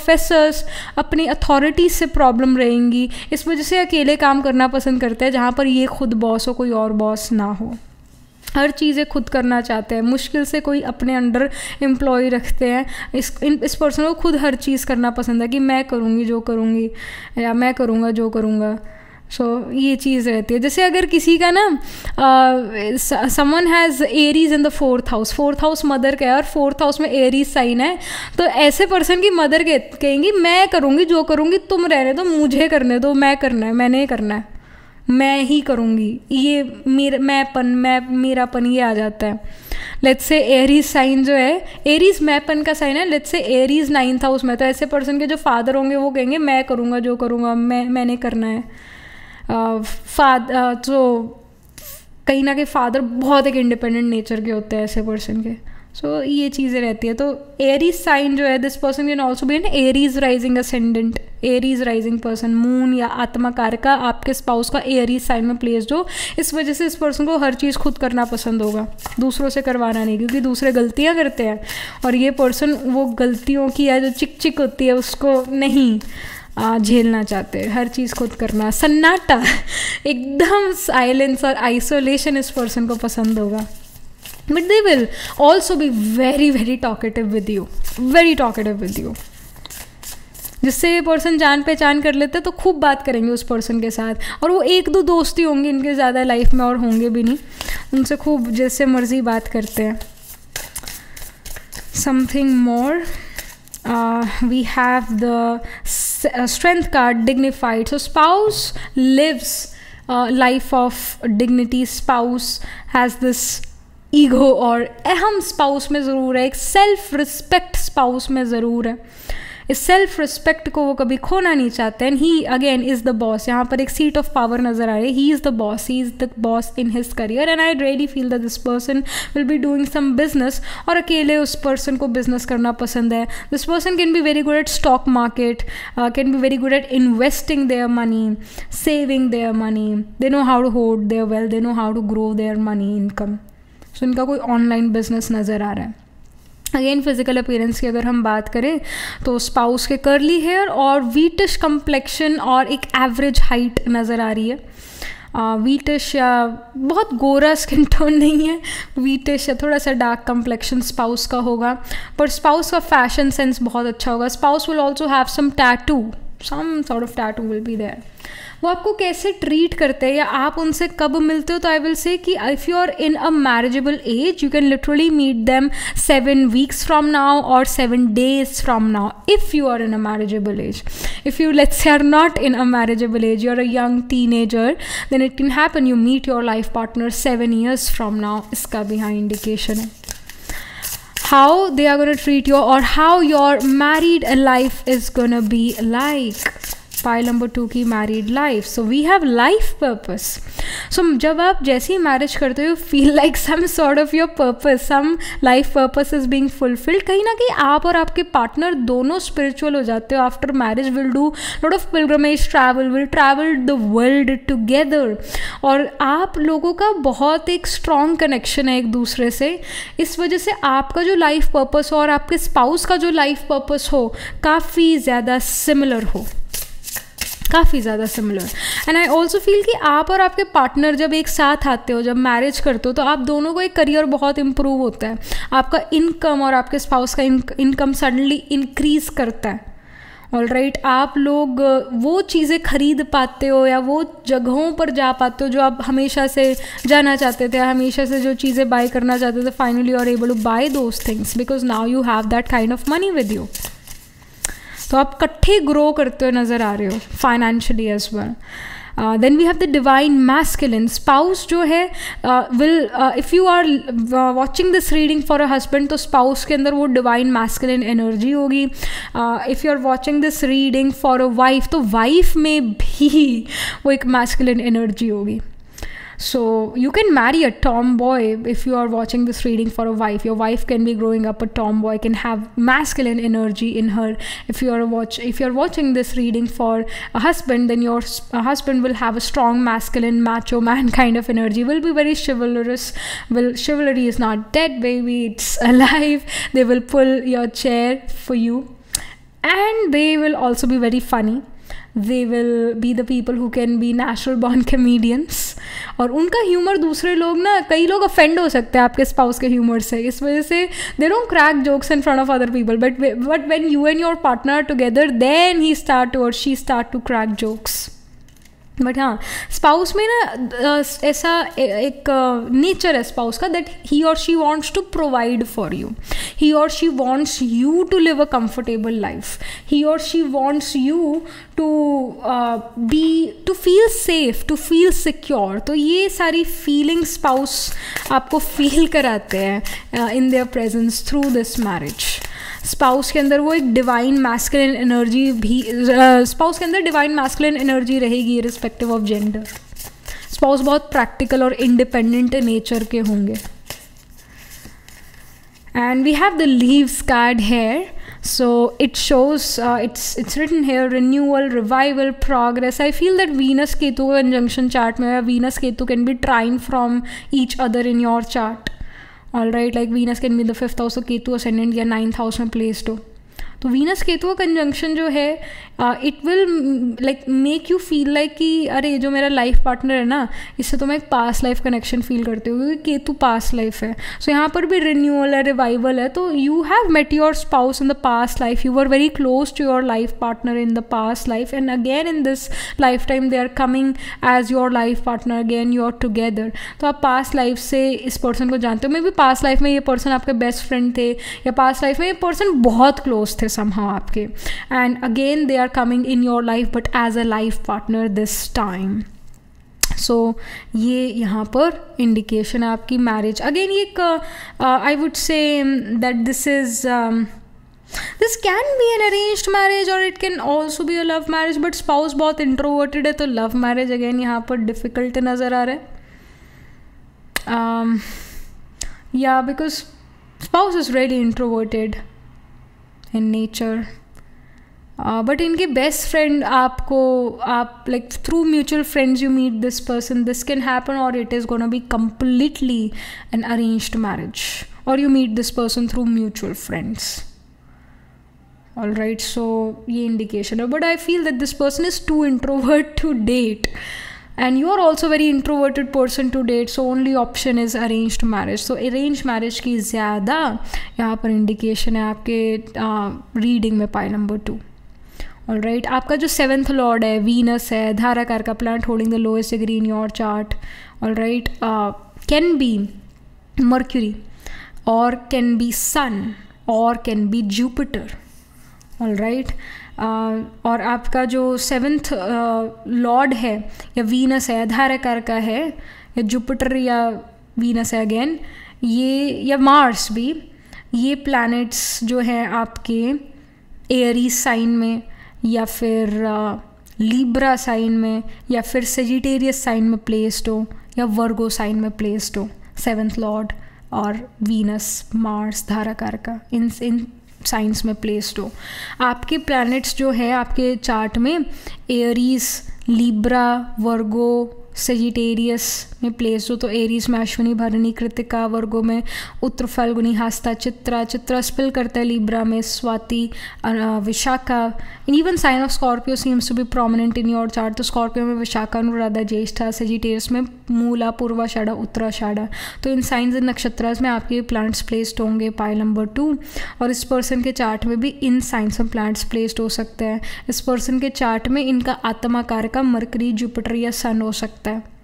प्रोफेसर्स अपनी अथॉरिटी से प्रॉब्लम रहेंगी। इस वजह से अकेले काम करना पसंद करते हैं, जहाँ पर ये खुद बॉस हो, कोई और बॉस ना हो। हर चीज़ें खुद करना चाहते हैं। मुश्किल से कोई अपने अंडर एम्प्लॉय रखते हैं। इस, इन, इस पर्सन को खुद हर चीज़ करना पसंद है कि मैं करूँगी, जो करूँगी, या मैं करूँगा, जो करूँगा। सो so, ये चीज़ रहती है। जैसे अगर किसी का ना someone has Aries in the fourth house fourth house mother का है और फोर्थ हाउस में एरीज साइन है। तो ऐसे पर्सन की मदर कहेंगी मैं करूँगी जो करूँगी तुम रहने दो मुझे करने दो मैं करना है मैंने करना है। मैं ही करूँगी। ये मेरा मैंपन मैं मेरापन ये आ जाता है। लेट्स से एरीज साइन जो है एरीज मैपन का साइन है। Let's say Aries ninth house में तो ऐसे पर्सन के जो फादर होंगे वो कहेंगे मैं करूँगा जो करूँगा मैं मैंने करना है। फाद जो कहीं ना कहीं फादर बहुत एक इंडिपेंडेंट नेचर के होते हैं ऐसे पर्सन के। सो so, ये चीज़ें रहती है। तो एरीज साइन जो है this person can also be an Aries rising ascendant Aries rising person moon या आत्मा का आपके स्पाउस का एरीज साइन में प्लेस हो इस वजह से इस पर्सन को हर चीज़ खुद करना पसंद होगा। दूसरों से करवाना नहीं क्योंकि दूसरे गलतियाँ करते हैं। और ये पर्सन वो गलतियों की या जो चिक चिक होती है उसको नहीं। झेलना चाहते हर चीज़ खुद करना। सन्नाटा, एकदम साइलेंस और आइसोलेशन इस पर्सन को पसंद होगा। But they will also be very very talkative with you very talkative with you जिससे ये पर्सन जान पहचान कर लेते तो खूब बात करेंगे उस पर्सन के साथ। और वो एक दो दोस्त ही होंगे, इनके ज़्यादा लाइफ में और होंगे भी नहीं। उनसे खूब जैसे मर्ज़ी बात करते हैं। Something more we have the strength का dignified so spouse lives life of dignity spouse has this ego और अहम स्पाउस में ज़रूर है एक सेल्फ रिस्पेक्ट स्पाउस में ज़रूर है इस सेल्फ रिस्पेक्ट को वो कभी खोना नहीं चाहते। And he again is the boss यहाँ पर एक सीट ऑफ़ पावर नज़र आ रही है। He is the boss he is the boss in his career and I really feel that this person will be doing some business और अकेले उस पर्सन को बिज़नेस करना पसंद है। This person can be very good at stock market can be very good at investing their money saving their money they know how to hold their well they know how to grow their money income so इनका कोई online business नज़र आ रहा है। Again physical appearance की अगर हम बात करें तो स्पाउस के करली हेयर और वीटिश कम्प्लेक्शन और एक एवरेज हाइट नज़र आ रही है। वीटिश या बहुत गोरा स्किन टोन नहीं है। वीटिश या थोड़ा सा डार्क कम्प्लेक्शन स्पाउस का होगा। पर स्पाउस का फ़ैशन सेंस बहुत अच्छा होगा। Spouse will also have some tattoo some sort of tattoo will be there वो आपको कैसे ट्रीट करते हैं या आप उनसे कब मिलते हो? तो आई विल से कि if you are in a marriageable age you can literally meet them seven weeks from now or seven days from now if you are in a marriageable age if you let's are not in a marriageable age you are a young teenager then it can happen you meet your life partner seven years from now इसका भी हाँ indication है how they are gonna treat your or how your married life is gonna be like pile number two की married life so we have life purpose so जब आप जैसे ही marriage करते हो feel like some sort of your purpose some life purpose is being fulfilled कहीं ना कहीं आप और आपके पार्टनर दोनों स्पिरिचुअल हो जाते हो. After marriage will do lot of pilgrimage travel will travel the world together और आप लोगों का बहुत एक स्ट्रॉन्ग कनेक्शन है एक दूसरे से. इस वजह से आपका जो लाइफ पर्पस हो और आपके स्पाउस का जो लाइफ पर्पस हो, काफ़ी ज़्यादा सिमिलर हो. काफ़ी ज़्यादा similar and I also feel कि आप और आपके पार्टनर जब एक साथ आते हो जब मैरिज करते हो तो आप दोनों को एक करियर बहुत इम्प्रूव होता है। आपका इनकम और आपके स्पाउस का इनकम सडनली इंक्रीज करता है। ऑल राइट right, आप लोग वो चीज़ें खरीद पाते हो या वो जगहों पर जा पाते हो जो आप हमेशा से जाना चाहते थे हमेशा से जो चीज़ें बाय करना चाहते थे finally you are able to buy those things because now you have that kind of money with you तो आप कट्ठे ग्रो करते हुए नज़र आ रहे हो financially as well then we have the divine masculine spouse जो है will if you are watching this reading for a husband तो स्पाउस के अंदर वो डिवाइन मैस्किलिन एनर्जी होगी. If you are watching this reading for a wife तो wife में भी वो एक मैस्किलिन एनर्जी होगी. So you can marry a tomboy if you are watching this reading for a wife. Your wife can be growing up a tomboy, can have masculine energy in her. If you are watch if you're watching this reading for a husband, then your husband will have a strong masculine macho man (laughs) kind of energy. Will be very chivalrous. Will chivalry is not dead, baby. It's (laughs) alive. They will pull your chair for you. And they will also be very funny they will be the people who can be natural born comedians. और उनका humour दूसरे लोग ना, कई लोग offend हो सकते हैं आपके स्पाउस के ह्यूमर से। इस वजह से they don't crack jokes in front of other people but but when you and your partner together then he start और she start to crack jokes but हाँ स्पाउस में ना ऐसा एक नेचर है स्पाउस का that he or she wants to provide for you he or she wants you to live a comfortable life he or she wants you to be to feel safe to feel secure तो ये सारी feeling spouse आपको feel कराते हैं in their presence through this marriage spouse के अंदर वो एक डिवाइन मैस्कुलिन एनर्जी भी स्पाउस के अंदर डिवाइन मैस्कुलिन एनर्जी रहेगी रिस्पेक्टिव ऑफ़ जेंडर स्पाउस बहुत प्रैक्टिकल और इंडिपेंडेंट नेचर के होंगे and we have the leaves card here so it shows uh, it's it's written here renewal revival progress i feel that venus ketu conjunction chart mein venus ketu can be trine from each other in your chart all right like venus can be the fifth house of ketu ascendant या ninth house में placed हो तो Venus Ketu conjunction जो है it will like make you feel like कि अरे जो मेरा लाइफ पार्टनर है ना इससे तो मैं एक पास लाइफ कनेक्शन फील करती हूँ क्योंकि केतु पास लाइफ है। सो so, यहाँ पर भी रिन्यूअल है रिवाइवल है तो you have met your spouse in the past life you are very close to your life partner in the past life and again in this life time they are coming as your life partner again you are together तो आप past life से इस person को जानते हो। मे भी पास life में ये पर्सन आपके बेस्ट फ्रेंड थे या पास लाइफ में ये पर्सन बहुत क्लोज थे। Somehow आपके। And again, they are coming in your life, but as a life partner this time. सो ये यहाँ पर इंडिकेशन है आपकी मैरिज अगेन एक I would say that this is this can be an arranged marriage or it can also be a love marriage but spouse बहुत introverted है तो love marriage again यहाँ पर डिफ़िकल्ट नज़र आ रहा है। या because spouse is really introverted in nature but इनके बेस्ट फ्रेंड आपको, आप like through mutual friends you meet this person this can happen or it is gonna be completely an arranged marriage or you meet this person through mutual friends all right so ये indication है. But I feel that this person is too introvert to date and you are also very introverted person to date, so only option is arranged marriage. So, arranged marriage की ज़्यादा यहाँ पर indication है आपके reading में pile number two all right आपका जो seventh lord है वीनस है धाराकार का planet holding the lowest degree in your chart all right can be Mercury or can be sun or can be Jupiter all right और आपका जो seventh lord है, या वीनस है धारकार का है, या जुपिटर या वीनस है अगेन ये, या मार्स भी, ये प्लैनेट्स जो हैं आपके एयरी साइन में, या फिर लीब्रा साइन में, या फिर सेजिटेरियस साइन में प्लेस्ड हो, या वर्गो साइन में प्लेस्ड हो seventh lord or Venus Mars धाराकार का इन इन साइंस में प्लेस्ड हो। आपके प्लैनेट्स जो है, आपके चार्ट में एयरीज लिब्रा वर्गो सेजिटेरियस में प्लेस हो तो एरीज में अश्विनी भरणी कृतिका वर्गो में उत्तर फल्गुनी, हास्ता, चित्रा चित्रा स्पिल करता है लिब्रा में, Swati Vishakha. Even sign of Scorpio seems to be prominent in your chart तो स्कॉर्पियो में विशाखा, अनुराधा, ज्येष्ठा सेजिटेरियस में मूला पूर्वाषाढ़ा उत्तराषाढ़ा तो इन साइंस इन नक्षत्रास में आपके प्लांट्स प्लेस्ड होंगे पाए नंबर टू और इस पर्सन के चार्ट में भी इन साइंस में प्लांट्स प्लेस्ड हो सकते हैं। इस पर्सन के चार्ट में इनका आत्माकार का मरकरी जुपिटर या सन हो सकता है।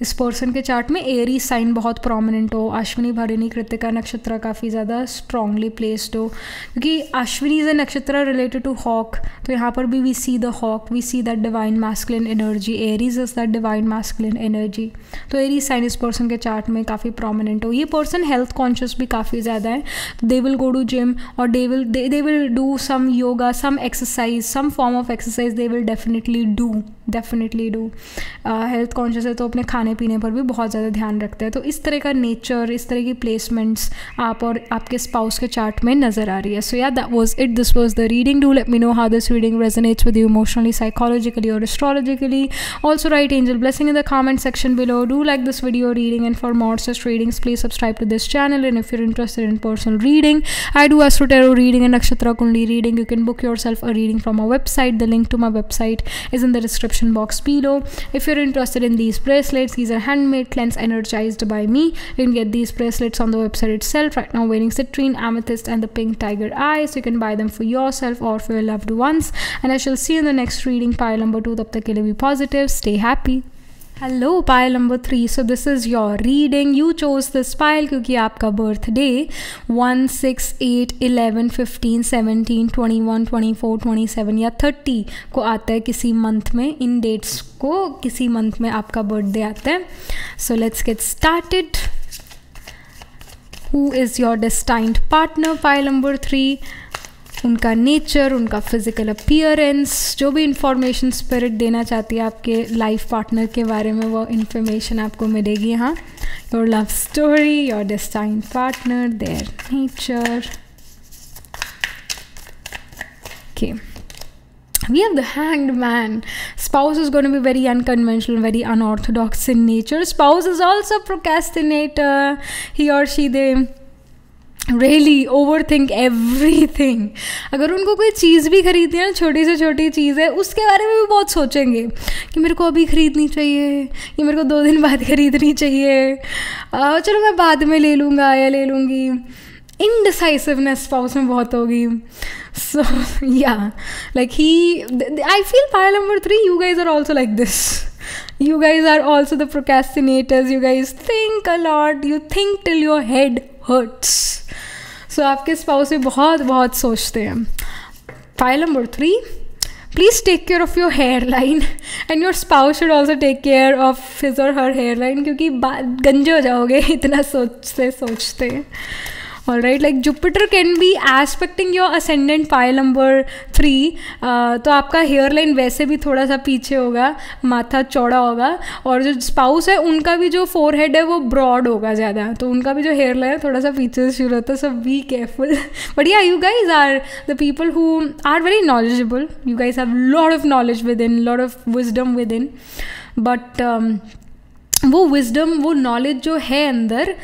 इस पर्सन के चार्ट में एरी साइन बहुत प्रोमिनेंट हो। अश्विनी भरिणी कृतिका नक्षत्र काफ़ी ज़्यादा स्ट्रांगली प्लेस्ड हो। क्योंकि अश्विनी इज़ ए नक्षत्र रिलेटेड टू हॉक तो यहाँ पर भी we see the hawk we see that divine masculine energy Aries is that divine masculine energy तो एरी साइन इस पर्सन के चार्ट में काफ़ी प्रोमिनेंट हो। ये पर्सन हेल्थ कॉन्शियस भी काफ़ी ज़्यादा है। They will go to gym or they will they will do some yoga some exercise some form of exercise they will definitely do definitely do health conscious है तो अपने खाने खाने पीने पर भी बहुत ज़्यादा ध्यान रखते हैं। तो इस तरह का नेचर इस तरह की प्लेसमेंट्स आप और आपके स्पाउस के चार्ट में नज़र आ रही है। So yeah that was it this was the reading do let me know how this reading resonates with you emotionally psychologically or astrologically also right angel blessing in the comment section below do like this video reading and for more readings please subscribe to this channel and if you interested in personal reading I do astro reading and nakshatra kundli reading you can book yourself a reading from I website the link to my website is in the description box below if you're interested in these bracelets these are handmade cleansed energized by me. You can get these bracelets on the website itself. Right now wearing citrine amethyst and the pink tiger eye so you can buy them for yourself or for your loved ones. And i shall see you in the next reading pile number two. tab tak be positive. Stay happy hello pile number three so this is your reading you chose this pile क्योंकि आपका birthday one six eight eleven fifteen seventeen twenty one twenty four twenty seven या thirty को आता है किसी month में. इन dates को किसी मंथ में आपका बर्थडे आता है. So let's get started who is your destined partner pile number three उनका नेचर उनका फ़िज़िकल अपीयरेंस जो भी इंफॉर्मेशन स्पिरिट देना चाहती है आपके लाइफ पार्टनर के बारे में वो इन्फॉर्मेशन आपको मिलेगी यहाँ your love story your destined partner their nature okay we have the hanged man spouse is going to be very unconventional very unorthodox in nature spouse is also procrastinator he or she they really overthink everything अगर उनको कोई चीज़ भी खरीदनी है ना छोटी से छोटी चीज़ है उसके बारे में भी बहुत सोचेंगे कि मेरे को अभी ख़रीदनी चाहिए या मेरे को दो दिन बाद (laughs) ख़रीदनी चाहिए। आ, चलो मैं बाद में ले लूँगा या ले लूँगी। इनडिसाइसिवनेस पाउस में बहुत होगी। So yeah like he I feel pile number three you guys are also like this you guys are also the procrastinators. You guys think a lot. You think till your head hurts. सो आपके spouse भी बहुत बहुत सोचते हैं। Pile number three please take care of your hairline and your spouse should also take care of his or her hair line क्योंकि गंजे हो जाओगे (laughs) इतना सोचते सोचते all right like Jupiter can be aspecting your ascendant pile number three तो आपका hair line वैसे भी थोड़ा सा पीछे होगा, माथा चौड़ा होगा, और जो स्पाउस है, उनका भी जो फोर हेड है, वो ब्रॉड होगा ज़्यादा। तो उनका भी जो हेयर लाइन है, थोड़ा सा पीछे शुरू होता है so be careful but yeah you guys are the people who are very knowledgeable you guys have lot of knowledge within lot of wisdom within but वो विजडम वो नॉलेज जो है अंदर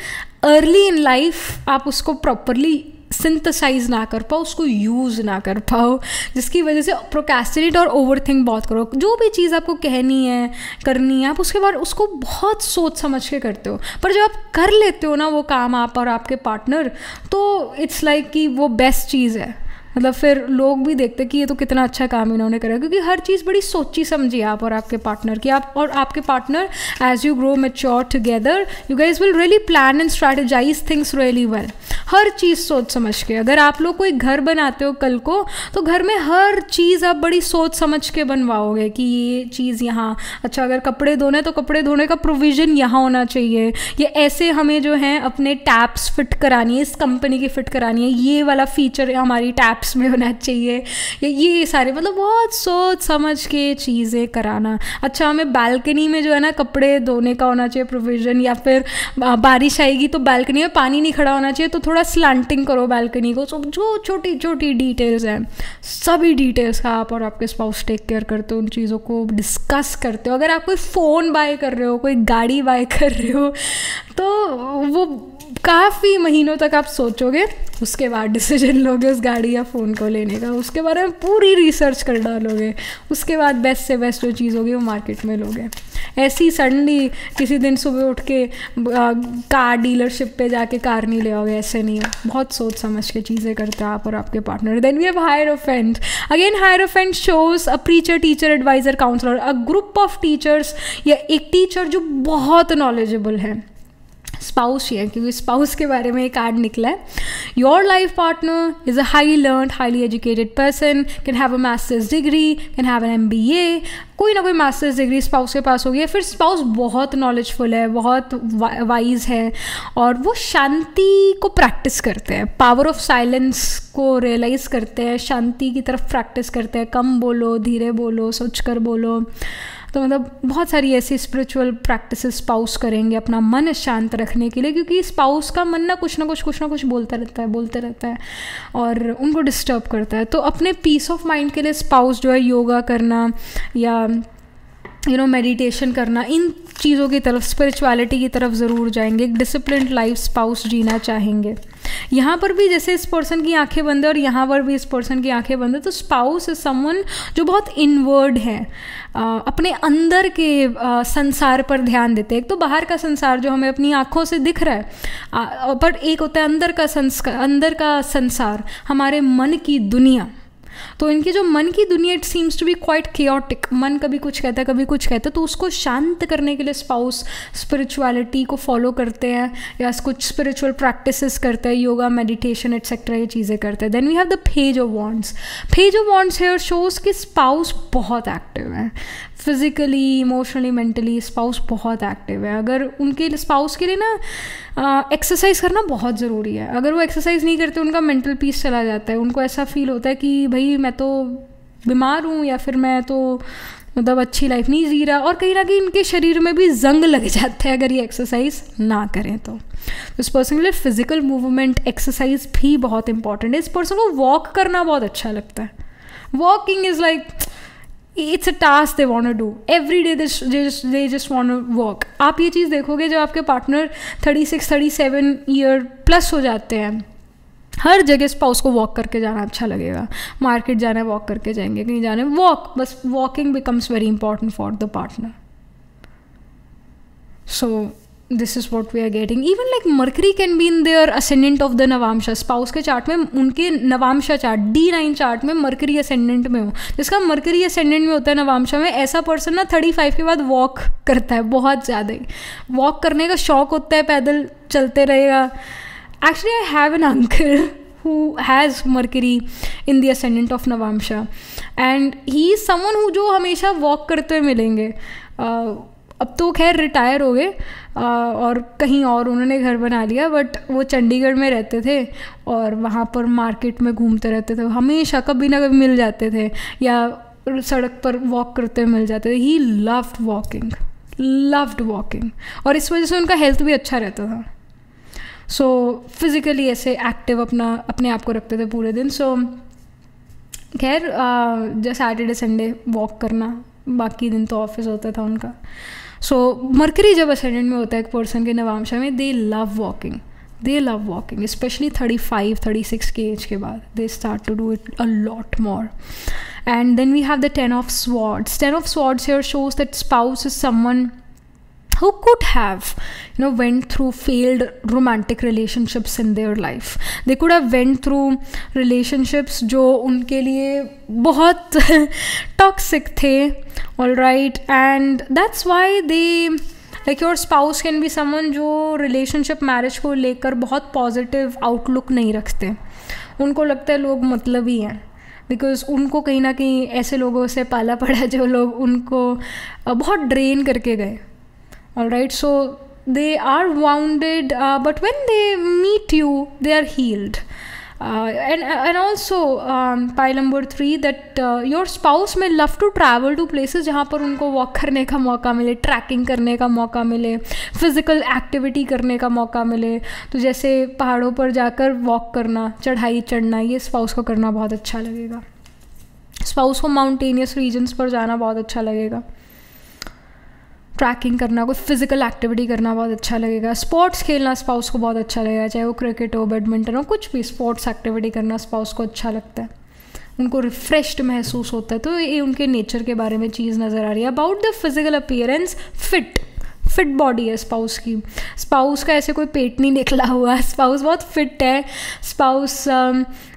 अर्ली इन लाइफ आप उसको properly synthesise ना कर पाओ, उसको यूज़ ना कर पाओ, जिसकी वजह से प्रोकेस्टिनेट और ओवर थिंक बहुत करो। जो भी चीज़ आपको कहनी है, करनी है, आप उसके बाद उसको बहुत सोच समझ के करते हो। पर जब आप कर लेते हो ना वो काम आप और आपके पार्टनर तो इट्स लाइक like कि वो बेस्ट चीज़ है। मतलब फिर लोग भी देखते कि ये तो कितना अच्छा काम इन्होंने करा क्योंकि हर चीज़ बड़ी सोची समझी आप और आपके पार्टनर की। आप और आपके partner as you grow mature together you guys will really plan and strategize things really well हर चीज़ सोच समझ के। अगर आप लोग कोई घर बनाते हो कल को तो घर में हर चीज़ आप बड़ी सोच समझ के बनवाओगे कि ये चीज़ यहाँ अच्छा अगर कपड़े धोने तो कपड़े धोने का प्रोविज़न यहाँ होना चाहिए। ये ऐसे हमें जो है अपने टैप्स फिट करानी है, इस कंपनी की फिट करानी है, ये वाला फीचर हमारी टैप्स टैप्स में होना चाहिए। या, ये सारे मतलब बहुत सोच समझ के चीज़ें कराना। अच्छा हमें बालकनी में जो है ना कपड़े धोने का होना चाहिए प्रोविज़न या फिर बारिश आएगी तो बालकनी में पानी नहीं खड़ा होना चाहिए तो थोड़ा स्लांटिंग करो बालकनी को। सब जो छोटी छोटी डिटेल्स हैं, सभी डिटेल्स का आप और आपके स्पाउस टेक केयर करते हो, उन चीज़ों को डिस्कस करते हो। अगर आप कोई फ़ोन बाय कर रहे हो, कोई गाड़ी बाय कर रहे हो तो वो काफ़ी महीनों तक आप सोचोगे, उसके बाद डिसीज़न लोगे उस गाड़ी या फ़ोन को लेने का। उसके बारे में पूरी रिसर्च कर डालोगे। उसके बाद बेस्ट से बेस्ट जो चीज़ होगी वो मार्केट में लोगे। ऐसी सडनली किसी दिन सुबह उठ के कार डीलरशिप पे जाके कार नहीं ले आओगे, ऐसे नहीं बहुत सोच समझ के चीज़ें करते हैं आप और आपके partner then we have hierophant again hierophant shows a preacher teacher adviser counsellor a group of teachers या एक टीचर जो बहुत नॉलेजेबल है। स्पाउस ही है क्योंकि स्पाउस के बारे में एक कार्ड निकला है। Your life partner is a high learn highly educated person can have a master's degree can have an M B A कोई ना कोई मास्टर्स डिग्री स्पाउस के पास होगी फिर स्पाउस बहुत नॉलेजफुल है, बहुत वाइज है, और वो शांति को प्रैक्टिस करते हैं पावर ऑफ़ साइलेंस को रियलाइज़ करते हैं, शांति की तरफ़ प्रैक्टिस करते हैं, कम बोलो, धीरे बोलो सोच कर बोलो। तो मतलब बहुत सारी ऐसी स्पिरिचुअल प्रैक्टिस स्पाउस करेंगे अपना मन शांत रखने के लिए, क्योंकि स्पाउस का मन ना कुछ ना कुछ कुछ ना कुछ बोलता रहता है, बोलते रहता है और उनको डिस्टर्ब करता है। तो अपने पीस ऑफ़ माइंड के लिए स्पाउस जो है योगा करना या यू नो मेडिटेशन करना, इन चीज़ों की तरफ़ स्पिरिचुअलिटी की तरफ़ ज़रूर जाएँगे। एक डिसिप्लिन लाइफ स्पाउस जीना चाहेंगे। यहाँ पर भी जैसे इस पर्सन की आँखें बंद है और यहाँ पर भी इस पर्सन की आँखें बंद है तो स्पाउस इज़ समवन जो बहुत इनवर्ड है। अपने अंदर के संसार पर ध्यान देते हैं। एक तो बाहर का संसार जो हमें अपनी आँखों से दिख रहा है पर एक होता है अंदर का संस्कार अंदर का संसार, हमारे मन की दुनिया। तो इनकी जो मन की दुनिया it seems to be quite chaotic मन कभी कुछ कहता है, कभी कुछ कहता है तो उसको शांत करने के लिए स्पाउस स्पिरिचुअलिटी को फॉलो करते हैं, या कुछ स्पिरिचुअल प्रैक्टिस करते हैं योगा मेडिटेशन एट्सेट्रा ये चीज़ें करते हैं. Then we have the page of wands page of wands here shows कि स्पाउस बहुत एक्टिव है. फिज़िकली इमोशनली मेंटली स्पाउस बहुत एक्टिव है. अगर उनके स्पाउस के लिए ना एक्सरसाइज करना बहुत ज़रूरी है. अगर वो एक्सरसाइज नहीं करते, उनका मेंटल पीस चला जाता है. उनको ऐसा फील होता है कि भाई मैं तो बीमार हूँ या फिर मैं तो मतलब अच्छी लाइफ नहीं जी रहा। और कहीं ना कहीं इनके शरीर में भी जंग लग जाता है अगर ये एक्सरसाइज ना करें तो। इस पर्सन के लिए फ़िज़िकल मूवमेंट एक्सरसाइज भी बहुत इंपॉर्टेंट है। इस पर्सन को वॉक करना बहुत अच्छा लगता है। Walking is like it's a task they want do every day they just want walk आप ये चीज़ देखोगे जब आपके partner thirty six thirty seven year plus हो जाते हैं। हर जगह स्पाउस को वॉक करके जाना अच्छा लगेगा। मार्केट जाना है वॉक करके जाएँगे, कहीं जाना है। वॉक बस walking becomes very important for the partner so this is what we are getting even like Mercury can be in their ascendant of the Navamsha spouse के चार्ट में, उनके Navamsha chart D nine chart में Mercury ascendant में हो। जिसका mercury ascendant में होता है नवामशा में, ऐसा पर्सन ना थर्टी फाइव के बाद वॉक करता है, बहुत ज़्यादा वॉक करने का शौक होता है, पैदल चलते रहेगा। Actually I have an uncle who has Mercury in the ascendant of Navamsha. And he is someone who जो हमेशा वॉक करते हुए मिलेंगे। uh, अब तो खैर रिटायर हो गए। और कहीं और उन्होंने घर बना लिया बट वो चंडीगढ़ में रहते थे और वहाँ पर मार्केट में घूमते रहते थे। हमेशा कभी ना कभी मिल जाते थे या सड़क पर वॉक करते हुए मिल जाते थे। ही लव्ड वॉकिंग लव्ड वॉकिंग और इस वजह से उनका हेल्थ भी अच्छा रहता था। सो फिज़िकली ऐसे एक्टिव अपना, अपने आप को रखते थे पूरे दिन। सो खैर जैसे सैटरडे संडे वॉक करना, बाकी दिन तो ऑफ़िस होता था उनका। सो मरकरी जब असेंडेंट में होता है, एक पर्सन के नवामशा में they love walking they love walking specially thirty five thirty six के एज के बाद they start to do it a lot more and then we have the ten of swords. Ten of swords here shows that spouse is someone who could have you know went through failed romantic relationships in their life they could have went through relationships जो उनके लिए बहुत toxic थे all right and that's why they like your spouse can be someone जो relationship marriage को लेकर बहुत positive outlook नहीं रखते उनको लगता है लोग मतलब ही हैं बिकॉज़ उनको कहीं ना कहीं ऐसे लोगों से पाला पड़ा जो लोग उनको बहुत ड्रेन करके गए all right so they are wounded uh, but when they meet you they are healed uh, and and also um, pile number three that uh, your spouse may love to travel to places जहाँ पर उनको walk करने का मौका मिले trekking करने का मौका मिले फ़िज़िकल एक्टिविटी करने का मौका मिले तो जैसे पहाड़ों पर जाकर वॉक करना चढ़ाई चढ़ना ये स्पाउस को करना बहुत अच्छा लगेगा स्पाउस को माउंटेनियस रीजन्स पर जाना बहुत अच्छा लगेगा ट्रैकिंग करना, कोई फ़िज़िकल एक्टिविटी करना बहुत अच्छा लगेगा। स्पोर्ट्स खेलना स्पाउस को बहुत अच्छा लगेगा, चाहे वो क्रिकेट हो बैडमिंटन हो, कुछ भी स्पोर्ट्स एक्टिविटी करना स्पाउस को अच्छा लगता है। उनको रिफ्रेश्ड महसूस होता है तो ये उनके नेचर के बारे में चीज़ नज़र आ रही है। About the physical appearance fit fit body है स्पाउस की। स्पाउस का ऐसे कोई पेट नहीं निकला हुआ स्पाउस बहुत फिट है। स्पाउस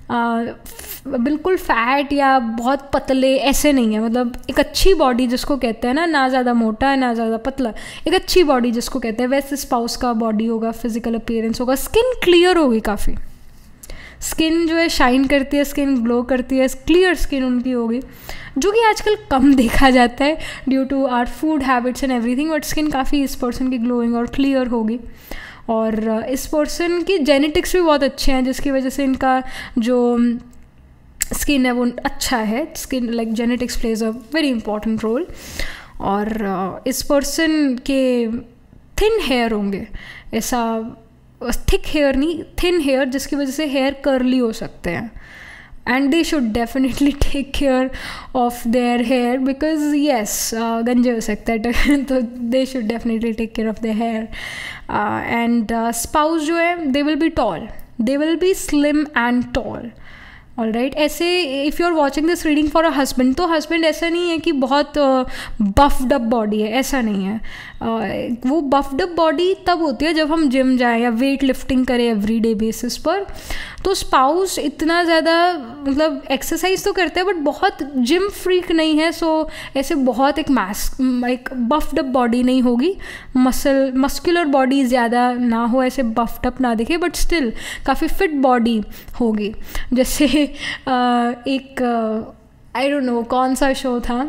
बिल्कुल फैट या बहुत पतले, ऐसे नहीं है। मतलब एक अच्छी बॉडी जिसको कहते हैं ना ना ज़्यादा मोटा है ना ज़्यादा पतला, एक अच्छी बॉडी जिसको कहते हैं, वैसे स्पाउस का बॉडी होगा फ़िज़िकल अपीयरेंस होगा स्किन क्लियर होगी काफ़ी। स्किन जो है शाइन करती है स्किन ग्लो करती है क्लियर स्किन उनकी होगी। जो कि आजकल कम (laughs) देखा जाता है due to our food habits and everything but skin काफ़ी इस पर्सन की ग्लोइंग और क्लियर होगी। और इस पर्सन की जेनेटिक्स भी बहुत अच्छे हैं, जिसकी वजह से इनका जो स्किन है वो अच्छा है। Skin like genetics plays a very important role और इस पर्सन के थिन हेयर होंगे। ऐसा थिक हेयर नहीं थिन हेयर जिसकी वजह से हेयर कर्ली हो सकते हैं। And they should definitely take care of their hair because yes गंजे हो सकता है तो they should definitely take care of their hair and spouse जो है they will be tall they will be slim and tall all right ऐसे if you are watching this reading for a husband तो husband ऐसा नहीं है कि बहुत buffed up body है. ऐसा नहीं है. uh, वो बफ्ड अप बॉडी तब होती है जब हम जिम जाएँ या वेट लिफ्टिंग करें एवरी डे बेसिस पर। तो स्पाउस इतना ज़्यादा मतलब एक्सरसाइज तो करते हैं बट बहुत जिम फ्रीक नहीं है सो ऐसे बहुत एक मैस एक बफ्ड अप बॉडी नहीं होगी। मसल मस्कुलर बॉडी ज़्यादा ना हो ऐसे बफ्ड अप ना दिखे बट स्टिल काफ़ी फिट बॉडी होगी। जैसे (laughs) आ, एक आई डोंट नो कौन सा शो था?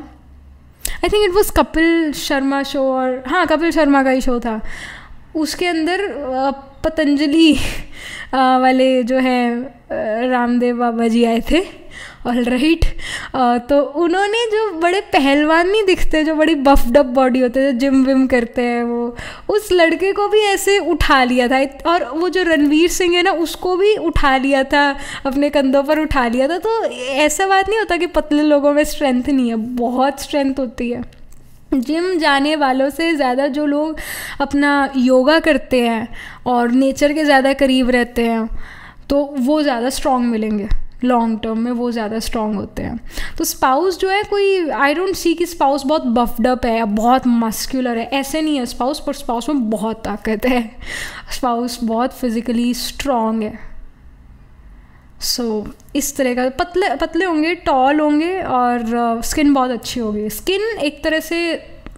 I think it was Kapil Sharma show और हाँ कपिल शर्मा का ही शो था। उसके अंदर पतंजलि वाले जो हैं रामदेव बाबा जी आए थे। ऑल राइट तो उन्होंने जो बड़े पहलवान नहीं दिखते, जो बड़ी बफ डप बॉडी होते, जो जिम विम करते हैं वो, उस लड़के को भी ऐसे उठा लिया था। और वो जो रणवीर सिंह है ना, उसको भी उठा लिया था, अपने कंधों पर उठा लिया था। तो ऐसा बात नहीं होता कि पतले लोगों में स्ट्रेंथ नहीं है, बहुत स्ट्रेंथ होती है। जिम जाने वालों से ज़्यादा जो लोग अपना योगा करते हैं और नेचर के ज़्यादा करीब रहते हैं तो वो ज़्यादा स्ट्रॉन्ग मिलेंगे। लॉन्ग टर्म में वो ज़्यादा स्ट्रॉन्ग होते हैं। तो स्पाउस जो है कोई आई डोंट सी कि स्पाउस बहुत बफडअप है बहुत मस्क्यूलर है ऐसे नहीं है स्पाउस पर स्पाउस में बहुत ताकत है। स्पाउस बहुत फिजिकली स्ट्रॉन्ग है। सो so, इस तरह का पतले पतले होंगे टॉल होंगे और स्किन uh, बहुत अच्छी होगी। स्किन एक तरह से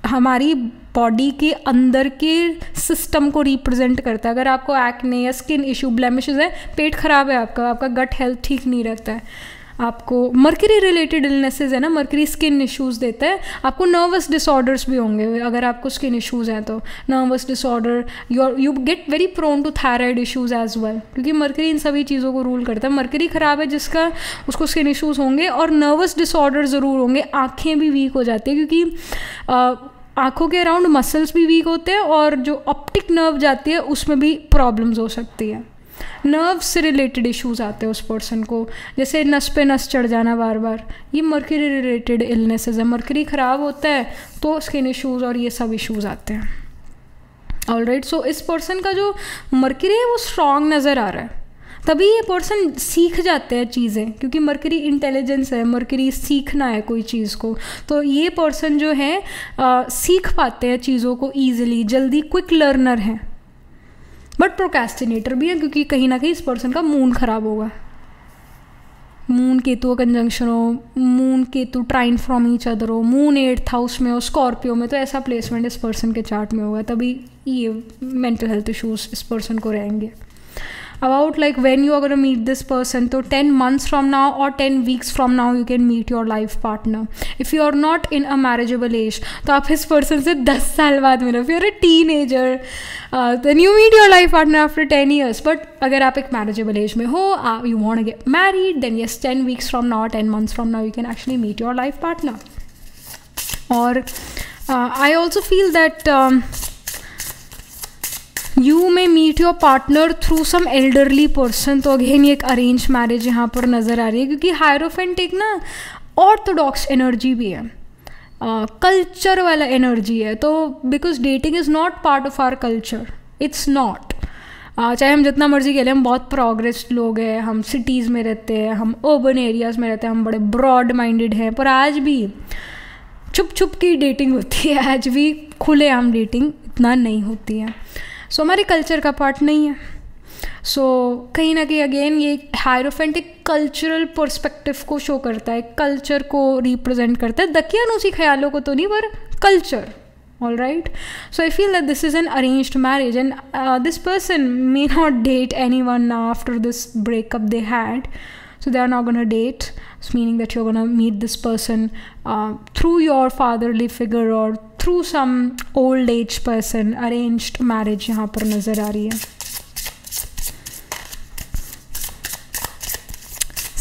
हमारी बॉडी के अंदर के सिस्टम को रिप्रेजेंट करता है। अगर आपको एक्ने या स्किन इशू ब्लैमिशेज है, पेट खराब है आपका आपका गट हेल्थ ठीक नहीं रहता है। आपको मर्करी रिलेटेड इलनेसेस है ना मर्करी स्किन इश्यूज़ देता है। आपको नर्वस डिसऑर्डर्स भी होंगे, अगर आपको स्किन इश्यूज़ हैं तो। Nervous disorder your you get very prone to thyroid issues as well क्योंकि मर्करी इन सभी चीज़ों को रूल करता है। मर्करी ख़राब है जिसका, उसको स्किन इश्यूज़ होंगे और नर्वस डिसऑर्डर ज़रूर होंगे, आँखें भी वीक हो जाती है, क्योंकि आँखों के अराउंड मसल्स भी वीक होते हैं और जो ऑप्टिक नर्व जाती है, उसमें भी प्रॉब्लम्स हो सकती है। नर्व से रिलेटेड इश्यूज़ आते हैं उस पर्सन को। जैसे नस पे नस चढ़ जाना बार बार ये मर्करी रिलेटेड इलनेसेस है। मर्करी ख़राब होता है तो स्किन इश्यूज़ और ये सब इश्यूज़ आते हैं। ऑल राइट सो इस पर्सन का जो मर्करी है, वो स्ट्रॉन्ग नज़र आ रहा है। तभी ये पर्सन सीख जाते हैं चीज़ें क्योंकि मरकरी इंटेलिजेंस है मरकरी सीखना है कोई चीज़ को। तो ये पर्सन जो है आ, सीख पाते हैं चीज़ों को ईजिली जल्दी क्विक लर्नर हैं। बट प्रोकेस्टिनेटर भी है क्योंकि कहीं ना कहीं इस पर्सन का मून ख़राब होगा। मून केतु कंजंक्शन हो moon Ketu trine from each other हो मून एट्थ हाउस में हो स्कॉर्पियो में तो ऐसा प्लेसमेंट इस पर्सन के चार्ट में होगा तभी ये मेंटल हेल्थ इश्यूज़ इस पर्सन को रहेंगे। अबाउट लाइक वेन यू अगर मीट दिस पर्सन तो टेन मंथ्स फ्रॉम नाउ और ten weeks from now you can meet your life partner if you are not in a marriageable age तो आप इस person से दस साल बाद मिलो। फिर you're a teenager then you meet your life partner after ten years but अगर आप एक मैरिजेबल एज में हो you want get married then yes ten weeks from now ten months from now you can actually meet your life partner और I also feel that you may meet your partner through some elderly person तो again एक arrange marriage यहाँ पर नज़र आ रही है क्योंकि हायरोफेंट एक ना ऑर्थोडॉक्स एनर्जी भी है। कल्चर uh, वाला एनर्जी है। तो because dating is not part of our culture it's not चाहे हम जितना मर्ज़ी कह लें हम बहुत प्रोग्रेस लोग हैं हम सिटीज़ में रहते हैं हम अर्बन एरियाज़ में रहते हैं हम बड़े ब्रॉड माइंडेड हैं पर आज भी छुप छुप की डेटिंग होती है। आज भी खुले आम डेटिंग इतना नहीं होती है। सो so, हमारे कल्चर का पार्ट नहीं है। सो so, कहीं ना कहीं अगेन ये हायरोफेंटिक कल्चरल पर्सपेक्टिव को शो करता है कल्चर को रिप्रेजेंट करता है। दकियान उसी ख्यालों को तो नहीं पर culture all right so I feel that this is an arrange marriage and this person may not date anyone after this breakup they had so they are not going to date it's meaning that you're going to meet this person uh, through your fatherly figure or through some old age person arranged marriage यहाँ पर नज़र आ रही है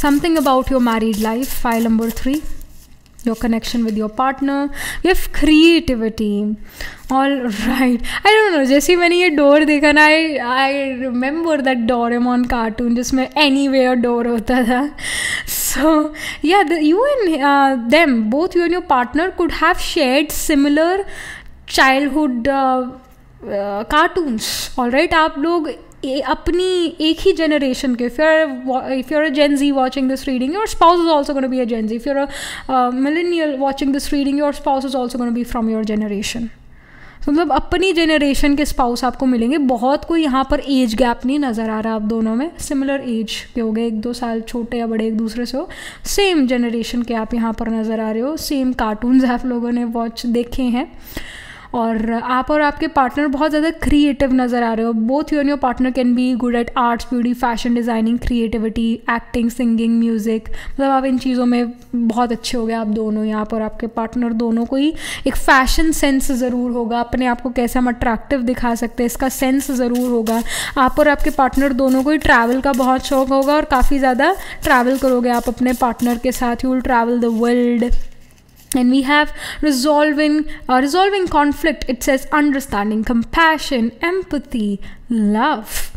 something about your married life file number three Your connection with your partner we have creativity all right i don't know जैसे मैंने ये door देखा ना I I remember that Doraemon cartoon जिसमें एनी वेयर डोर होता था so yeah the, you and uh, them both you and your partner could have shared similar childhood uh, uh, cartoons all right आप लोग अपनी एक ही generation के if you're if you're a Gen Z watching this reading your spouse is also gonna be a Gen Z if you're a millennial watching this reading your spouse is also gonna be from your generation मतलब अपनी generation के spouse आपको मिलेंगे। बहुत कोई यहाँ पर age gap नहीं नज़र आ रहा आप दोनों में। सिमिलर एज के हो गए। एक दो साल छोटे या बड़े एक दूसरे से हो। सेम जनरेशन के आप यहाँ पर नज़र आ रहे हो। सेम कार्टून्स आप लोगों ने वॉच देखे हैं। और आप और आपके पार्टनर बहुत ज़्यादा क्रिएटिव नज़र आ रहे हो। Both you and your partner can be good at arts beauty fashion designing creativity acting singing music मतलब आप इन चीज़ों में बहुत अच्छे हो गए, आप दोनों यहाँ पर आपके पार्टनर दोनों को ही एक फ़ैशन सेंस ज़रूर होगा। अपने आप को कैसे हम अट्रैक्टिव दिखा सकते हैं, इसका सेंस ज़रूर होगा। आप और आपके पार्टनर दोनों को ही ट्रैवल का बहुत शौक होगा और काफ़ी ज़्यादा ट्रैवल करोगे आप अपने पार्टनर के साथ। You will travel the world and we have resolving uh, resolving conflict. It says understanding compassion empathy love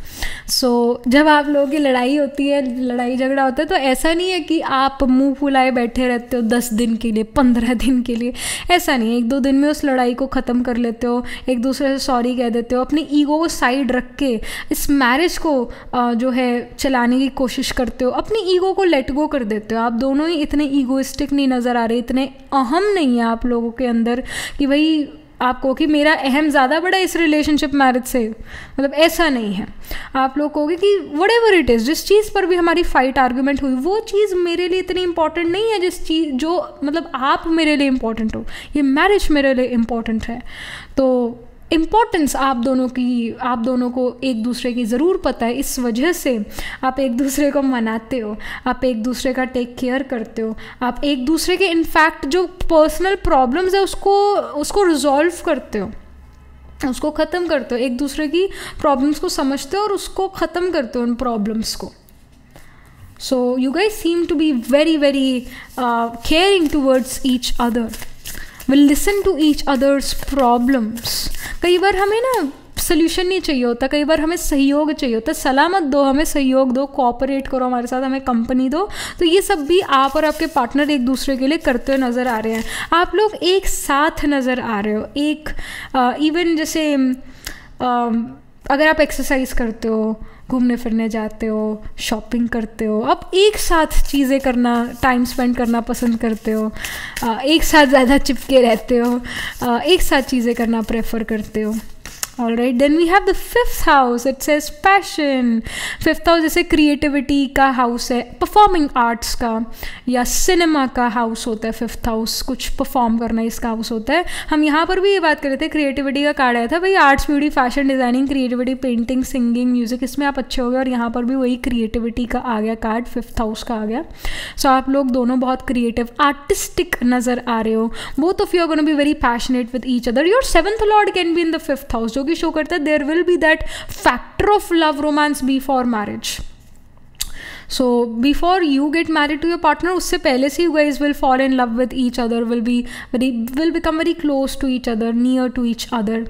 so so, जब आप लोगों की लड़ाई होती है लड़ाई झगड़ा होता है तो ऐसा नहीं है कि आप मुँह फुलाए बैठे रहते हो दस दिन के लिए पंद्रह (laughs) दिन के लिए। ऐसा नहीं है। एक दो दिन में उस लड़ाई को ख़त्म कर लेते हो एक दूसरे से सॉरी कह देते हो अपनी ईगो को साइड रख के इस मैरिज को जो है चलाने की कोशिश करते हो अपनी ईगो को लेट गो कर देते हो। आप दोनों ही इतने ईगोइस्टिक नहीं नज़र आ रहे इतने अहम नहीं है आप लोगों के अंदर कि भाई आपको कि मेरा अहम ज़्यादा बड़ा इस रिलेशनशिप मैरिज से मतलब ऐसा नहीं है। आप लोग कहोगे कि वट एवर इट इज़ जिस चीज़ पर भी हमारी फाइट आर्ग्यूमेंट हुई, वो चीज़ मेरे लिए इतनी इंपॉर्टेंट नहीं है जिस चीज़, जो मतलब आप मेरे लिए इंपॉर्टेंट हो। ये मैरिज मेरे लिए इंपॉर्टेंट है। तो इम्पोर्टेंस आप दोनों की, आप दोनों को एक दूसरे की ज़रूर पता है। इस वजह से आप एक दूसरे को मनाते हो, आप एक दूसरे का टेक केयर करते हो, आप एक दूसरे के इनफैक्ट जो पर्सनल प्रॉब्लम्स है उसको उसको रिजॉल्व करते हो, उसको ख़त्म करते हो, एक दूसरे की प्रॉब्लम्स को समझते हो और उसको ख़त्म करते हो उन प्रॉब्लम्स को। So you guys seem to be very very caring towards each other will listen to each others problems कई बार हमें ना सोल्यूशन नहीं चाहिए होता कई बार हमें सहयोग चाहिए होता। सलामत दो हमें सहयोग दो कोऑपरेट करो हमारे साथ हमें कंपनी दो। तो ये सब भी आप और आपके पार्टनर एक दूसरे के लिए करते हुए नज़र आ रहे हैं। आप लोग एक साथ नज़र आ रहे हो एक इवन जैसे आ, अगर आप एक्सरसाइज करते हो घूमने फिरने जाते हो शॉपिंग करते हो, आप एक साथ चीज़ें करना टाइम स्पेंड करना पसंद करते हो एक साथ ज़्यादा चिपके रहते हो एक साथ चीज़ें करना प्रेफर करते हो। All right then we have the fifth house it says passion fifth house जैसे क्रिएटिविटी का हाउस है परफॉर्मिंग आर्ट्स का या सिनेमा का हाउस होता है फिफ्थ हाउस कुछ परफॉर्म करना इसका हाउस होता है हम यहाँ पर भी ये बात कर रहे थे क्रिएटिविटी का कार्ड आया था भाई arts beauty fashion designing creativity painting singing music इसमें आप अच्छे हो गए और यहाँ पर भी वही क्रिएटिविटी का आ गया कार्ड फिफ्थ हाउस का आ गया सो so, आप लोग दोनों बहुत क्रिएटिव आर्टिस्टिक नज़र आ रहे हो both of you are gonna be very passionate with each other your seventh lord can be in the fifth house जो जो शो करता है there will be that factor of love romance before marriage so before you get married to your partner उससे पहले से you guys will fall in love with each other will be very will become very close to each other near to each other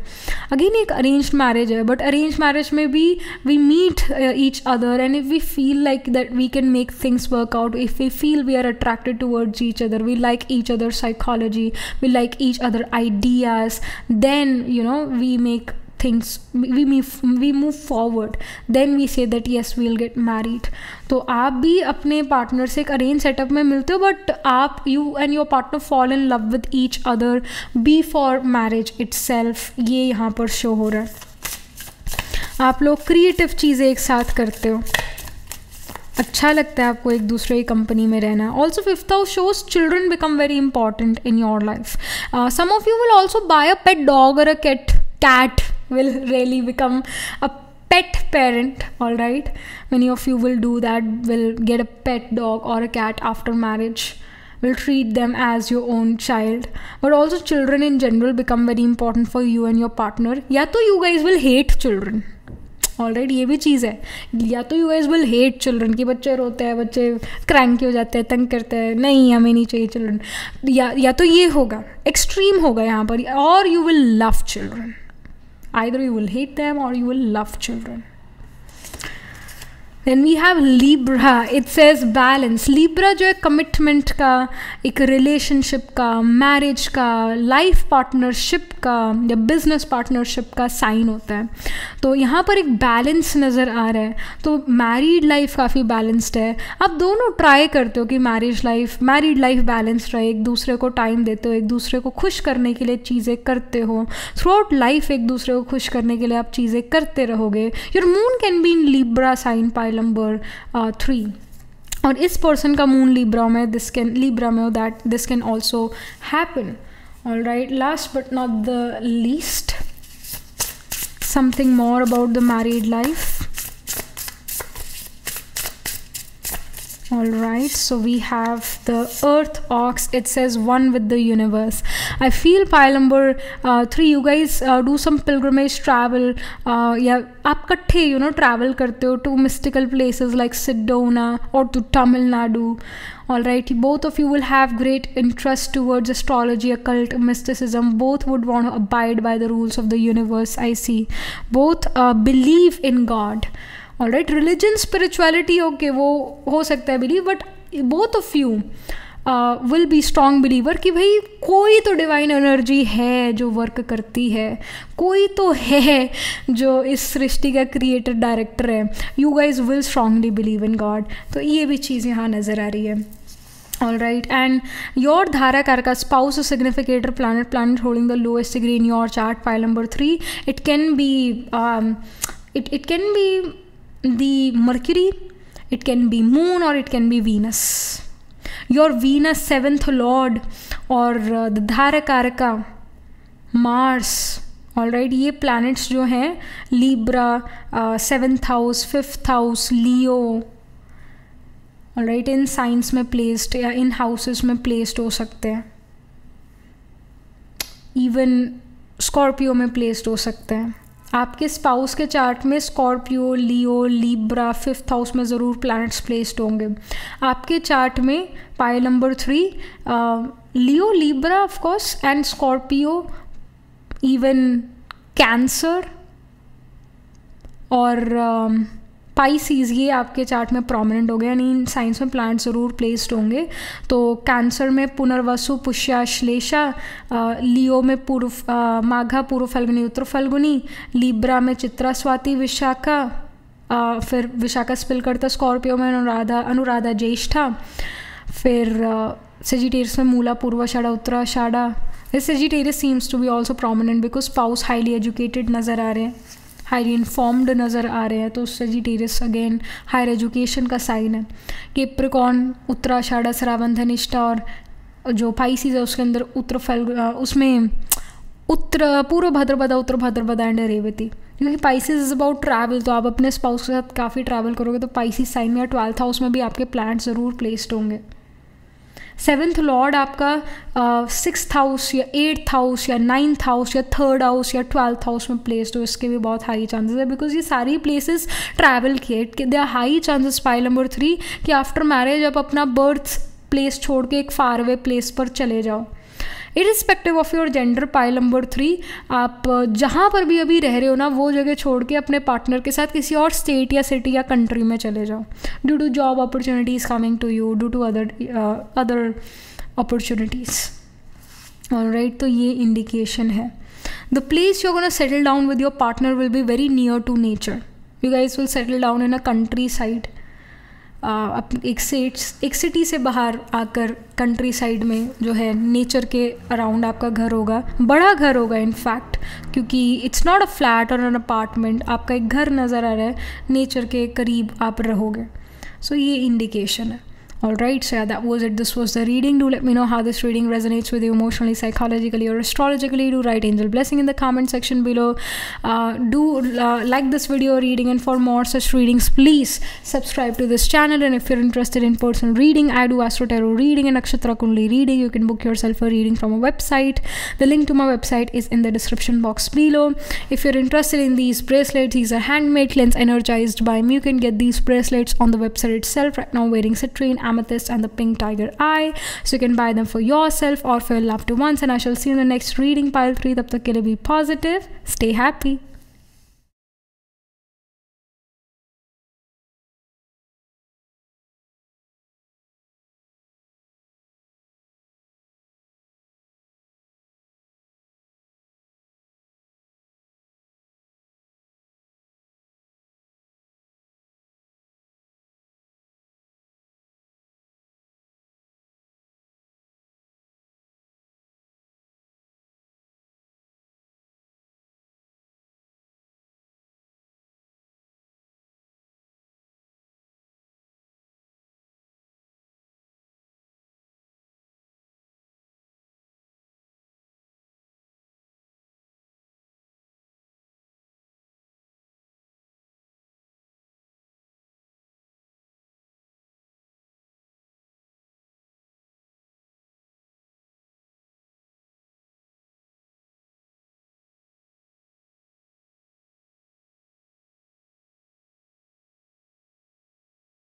again एक arrange marriage है but arrange marriage में भी we meet each other and if we feel like that we can make things work out if we feel we are attracted towards each other we like each other psychology we like each other ideas then you know we make things, we move we move forward, then we say that yes, we'll get married. तो आप भी अपने partner से एक arrange setup में मिलते हो but आप you and your partner fall in love with each other before marriage itself ये यहाँ पर शो हो रहा है। आप लोग क्रिएटिव चीज़ें एक साथ करते हो। अच्छा लगता है आपको एक दूसरे की कंपनी में रहना। Also fifth house shows children become very important in your life some of you will also buy a pet dog और a cat cat will really become a pet parent all right many of you will do that will get a pet dog or a cat after marriage will treat them as your own child but also children in general become very important for you and your partner या तो you guys will hate children all right ये भी चीज़ है या तो you guys will hate children कि बच्चे रोते हैं बच्चे क्रैंकी हो जाते हैं तंग करते हैं नहीं हमें नहीं चाहिए चिल्ड्रन या या तो ये होगा एक्सट्रीम होगा यहाँ पर और you will love children either you will hate them or you will love children then we have Libra it says balance Libra जो है कमिटमेंट का, एक रिलेशनशिप का मैरिज का लाइफ पार्टनरशिप का, या बिज़नेस पार्टनरशिप का साइन होता है। तो यहाँ पर एक बैलेंस नज़र आ रहा है। तो मैरिड लाइफ काफ़ी बैलेंस्ड है। आप दोनों ट्राई करते हो कि marriage life married life balance रहे। एक दूसरे को टाइम देते हो, एक दूसरे को खुश करने के लिए चीज़ें करते हो। थ्रू आउट लाइफ एक दूसरे को खुश करने के लिए आप चीज़ें करते रहोगे। Your moon can be in Libra sign pile number three और इस पर्सन का मून लिब्रा में दिस कैन लिब्रा में that this can also happen all right last but not the least something more about the married life. All right. So we have the earth ox. It says one with the universe. I feel pile number uh, three you guys uh, do some pilgrimage travel. Uh, yeah katthe you know travel karte ho to mystical places like sedona or to tamil nadu. All right both of you will have great interest towards astrology occult mysticism. Both would want to abide by the rules of the universe i see. Both uh, believe in god all right religion spirituality okay वो हो सकता है believe but both of you will be strong believer कि भाई कोई तो divine energy है जो वर्क करती है, कोई तो है जो इस सृष्टि का क्रिएटर डायरेक्टर है। You guys will strongly believe in God तो ये भी चीज़ यहाँ नज़र आ रही है। All right and your karaka, spouse a significator, planet planet holding the lowest degree in your chart, pile number three, it can be it it can be the Mercury, it can be Moon or it can be Venus. Your Venus seventh lord और the धारा कारका Mars all right ये planets जो हैं Libra seventh house fifth house Leo all right in signs में placed या in houses में placed हो सकते हैं इवन स्कॉर्पियो में प्लेस्ड हो सकते हैं आपके स्पाउस के चार्ट में Scorpio Leo Libra fifth house में ज़रूर प्लैनेट्स प्लेस्ड होंगे। आपके चार्ट में pile number three Leo Libra of course and Scorpio even Cancer और uh, पाइसीज ये आपके चार्ट में प्रोमिनेंट हो गए, यानी इन साइंस में प्लांट ज़रूर प्लेस्ड होंगे। तो कैंसर में पुनर्वसु पुष्याश्लेषा लियो में पूर्व माघा पूर्व फल्गुनी उत्तर फल्गुनी लीब्रा में चित्रा, स्वाति, विशाखा फिर विशाखा स्पिल करता स्कॉर्पियो में अनुराधा अनुराधा ज्येष्ठा, फिर सेजिटेरियस में Mula Purvashadha Uttarashadha Sagittarius seems to be also prominent because spouse highly educated नज़र आ रहे हैं। हाईली इन्फॉर्म्ड नज़र आ रहे हैं तो सजिटेरियस अगेन हायर एजुकेशन का साइन है। केप्रिकॉन उत्तराषाढ़ा श्रावण, धनिष्ठा और जो पाइसिस है, उसके अंदर उत्तर फल उसमें उत्तर, पूर्व भद्रपदा, उत्तर भद्रपदा एंड रेवती। क्योंकि पाइसिस इज़ अबाउट ट्रैवल तो आप अपने स्पाउस के साथ काफ़ी ट्रैवल करोगे तो पाइसिस साइन में या ट्वेल्थ हाउस में भी आपके प्लान ज़रूर प्लेस्ड होंगे। सेवन्थ लॉर्ड आपका सिक्स हाउस या एट्थ हाउस या नाइन्थ हाउस या थर्ड हाउस या ट्वेल्थ हाउस में प्लेस हो, इसके भी बहुत हाई चांसेस है बिकॉज़ ये सारी प्लेसेस ट्रैवल किए they are high chances pile number three कि आफ्टर मैरिज आप अपना बर्थ प्लेस छोड़ के एक फार अवे प्लेस पर चले जाओ। Irrespective of your gender pile number three आप जहाँ पर भी अभी रह रहे हो ना, वो जगह छोड़ के अपने पार्टनर के साथ किसी और स्टेट या सिटी या कंट्री में चले जाओ। Due to job opportunities coming to you due to other other opportunities right तो ये इंडिकेशन है। The place you gonna settle down with your partner will be very near to nature you guys will settle down in a country side एक सेट एक city से बाहर आकर countryside में जो है नेचर के अराउंड आपका घर होगा। बड़ा घर होगा इनफैक्ट क्योंकि इट्स नॉट अ फ्लैट और एन अपार्टमेंट आपका एक घर नज़र आ रहा है नेचर के करीब आप रहोगे। सो so, ये इंडिकेशन है। All right so yeah that was it. This was the reading. Do let me know how this reading resonates with you emotionally psychologically or astrologically. Do write angel blessing in the comment section below. Uh, do uh, like this video reading and for more such readings please subscribe to this channel. And if you're interested in personal reading i do astro tarot reading and nakshatra kundli reading. You can book yourself a reading from a website. The link to my website is in the description box below. If you're interested in these bracelets these are handmade cleanse energized by me you can get these bracelets on the website itself. Right now wearing citrine amethyst and the pink tiger eye. So you can buy them for yourself or for your loved ones. And i shall see you in the next reading pile. 3 tab tak ke liye be positive. Stay happy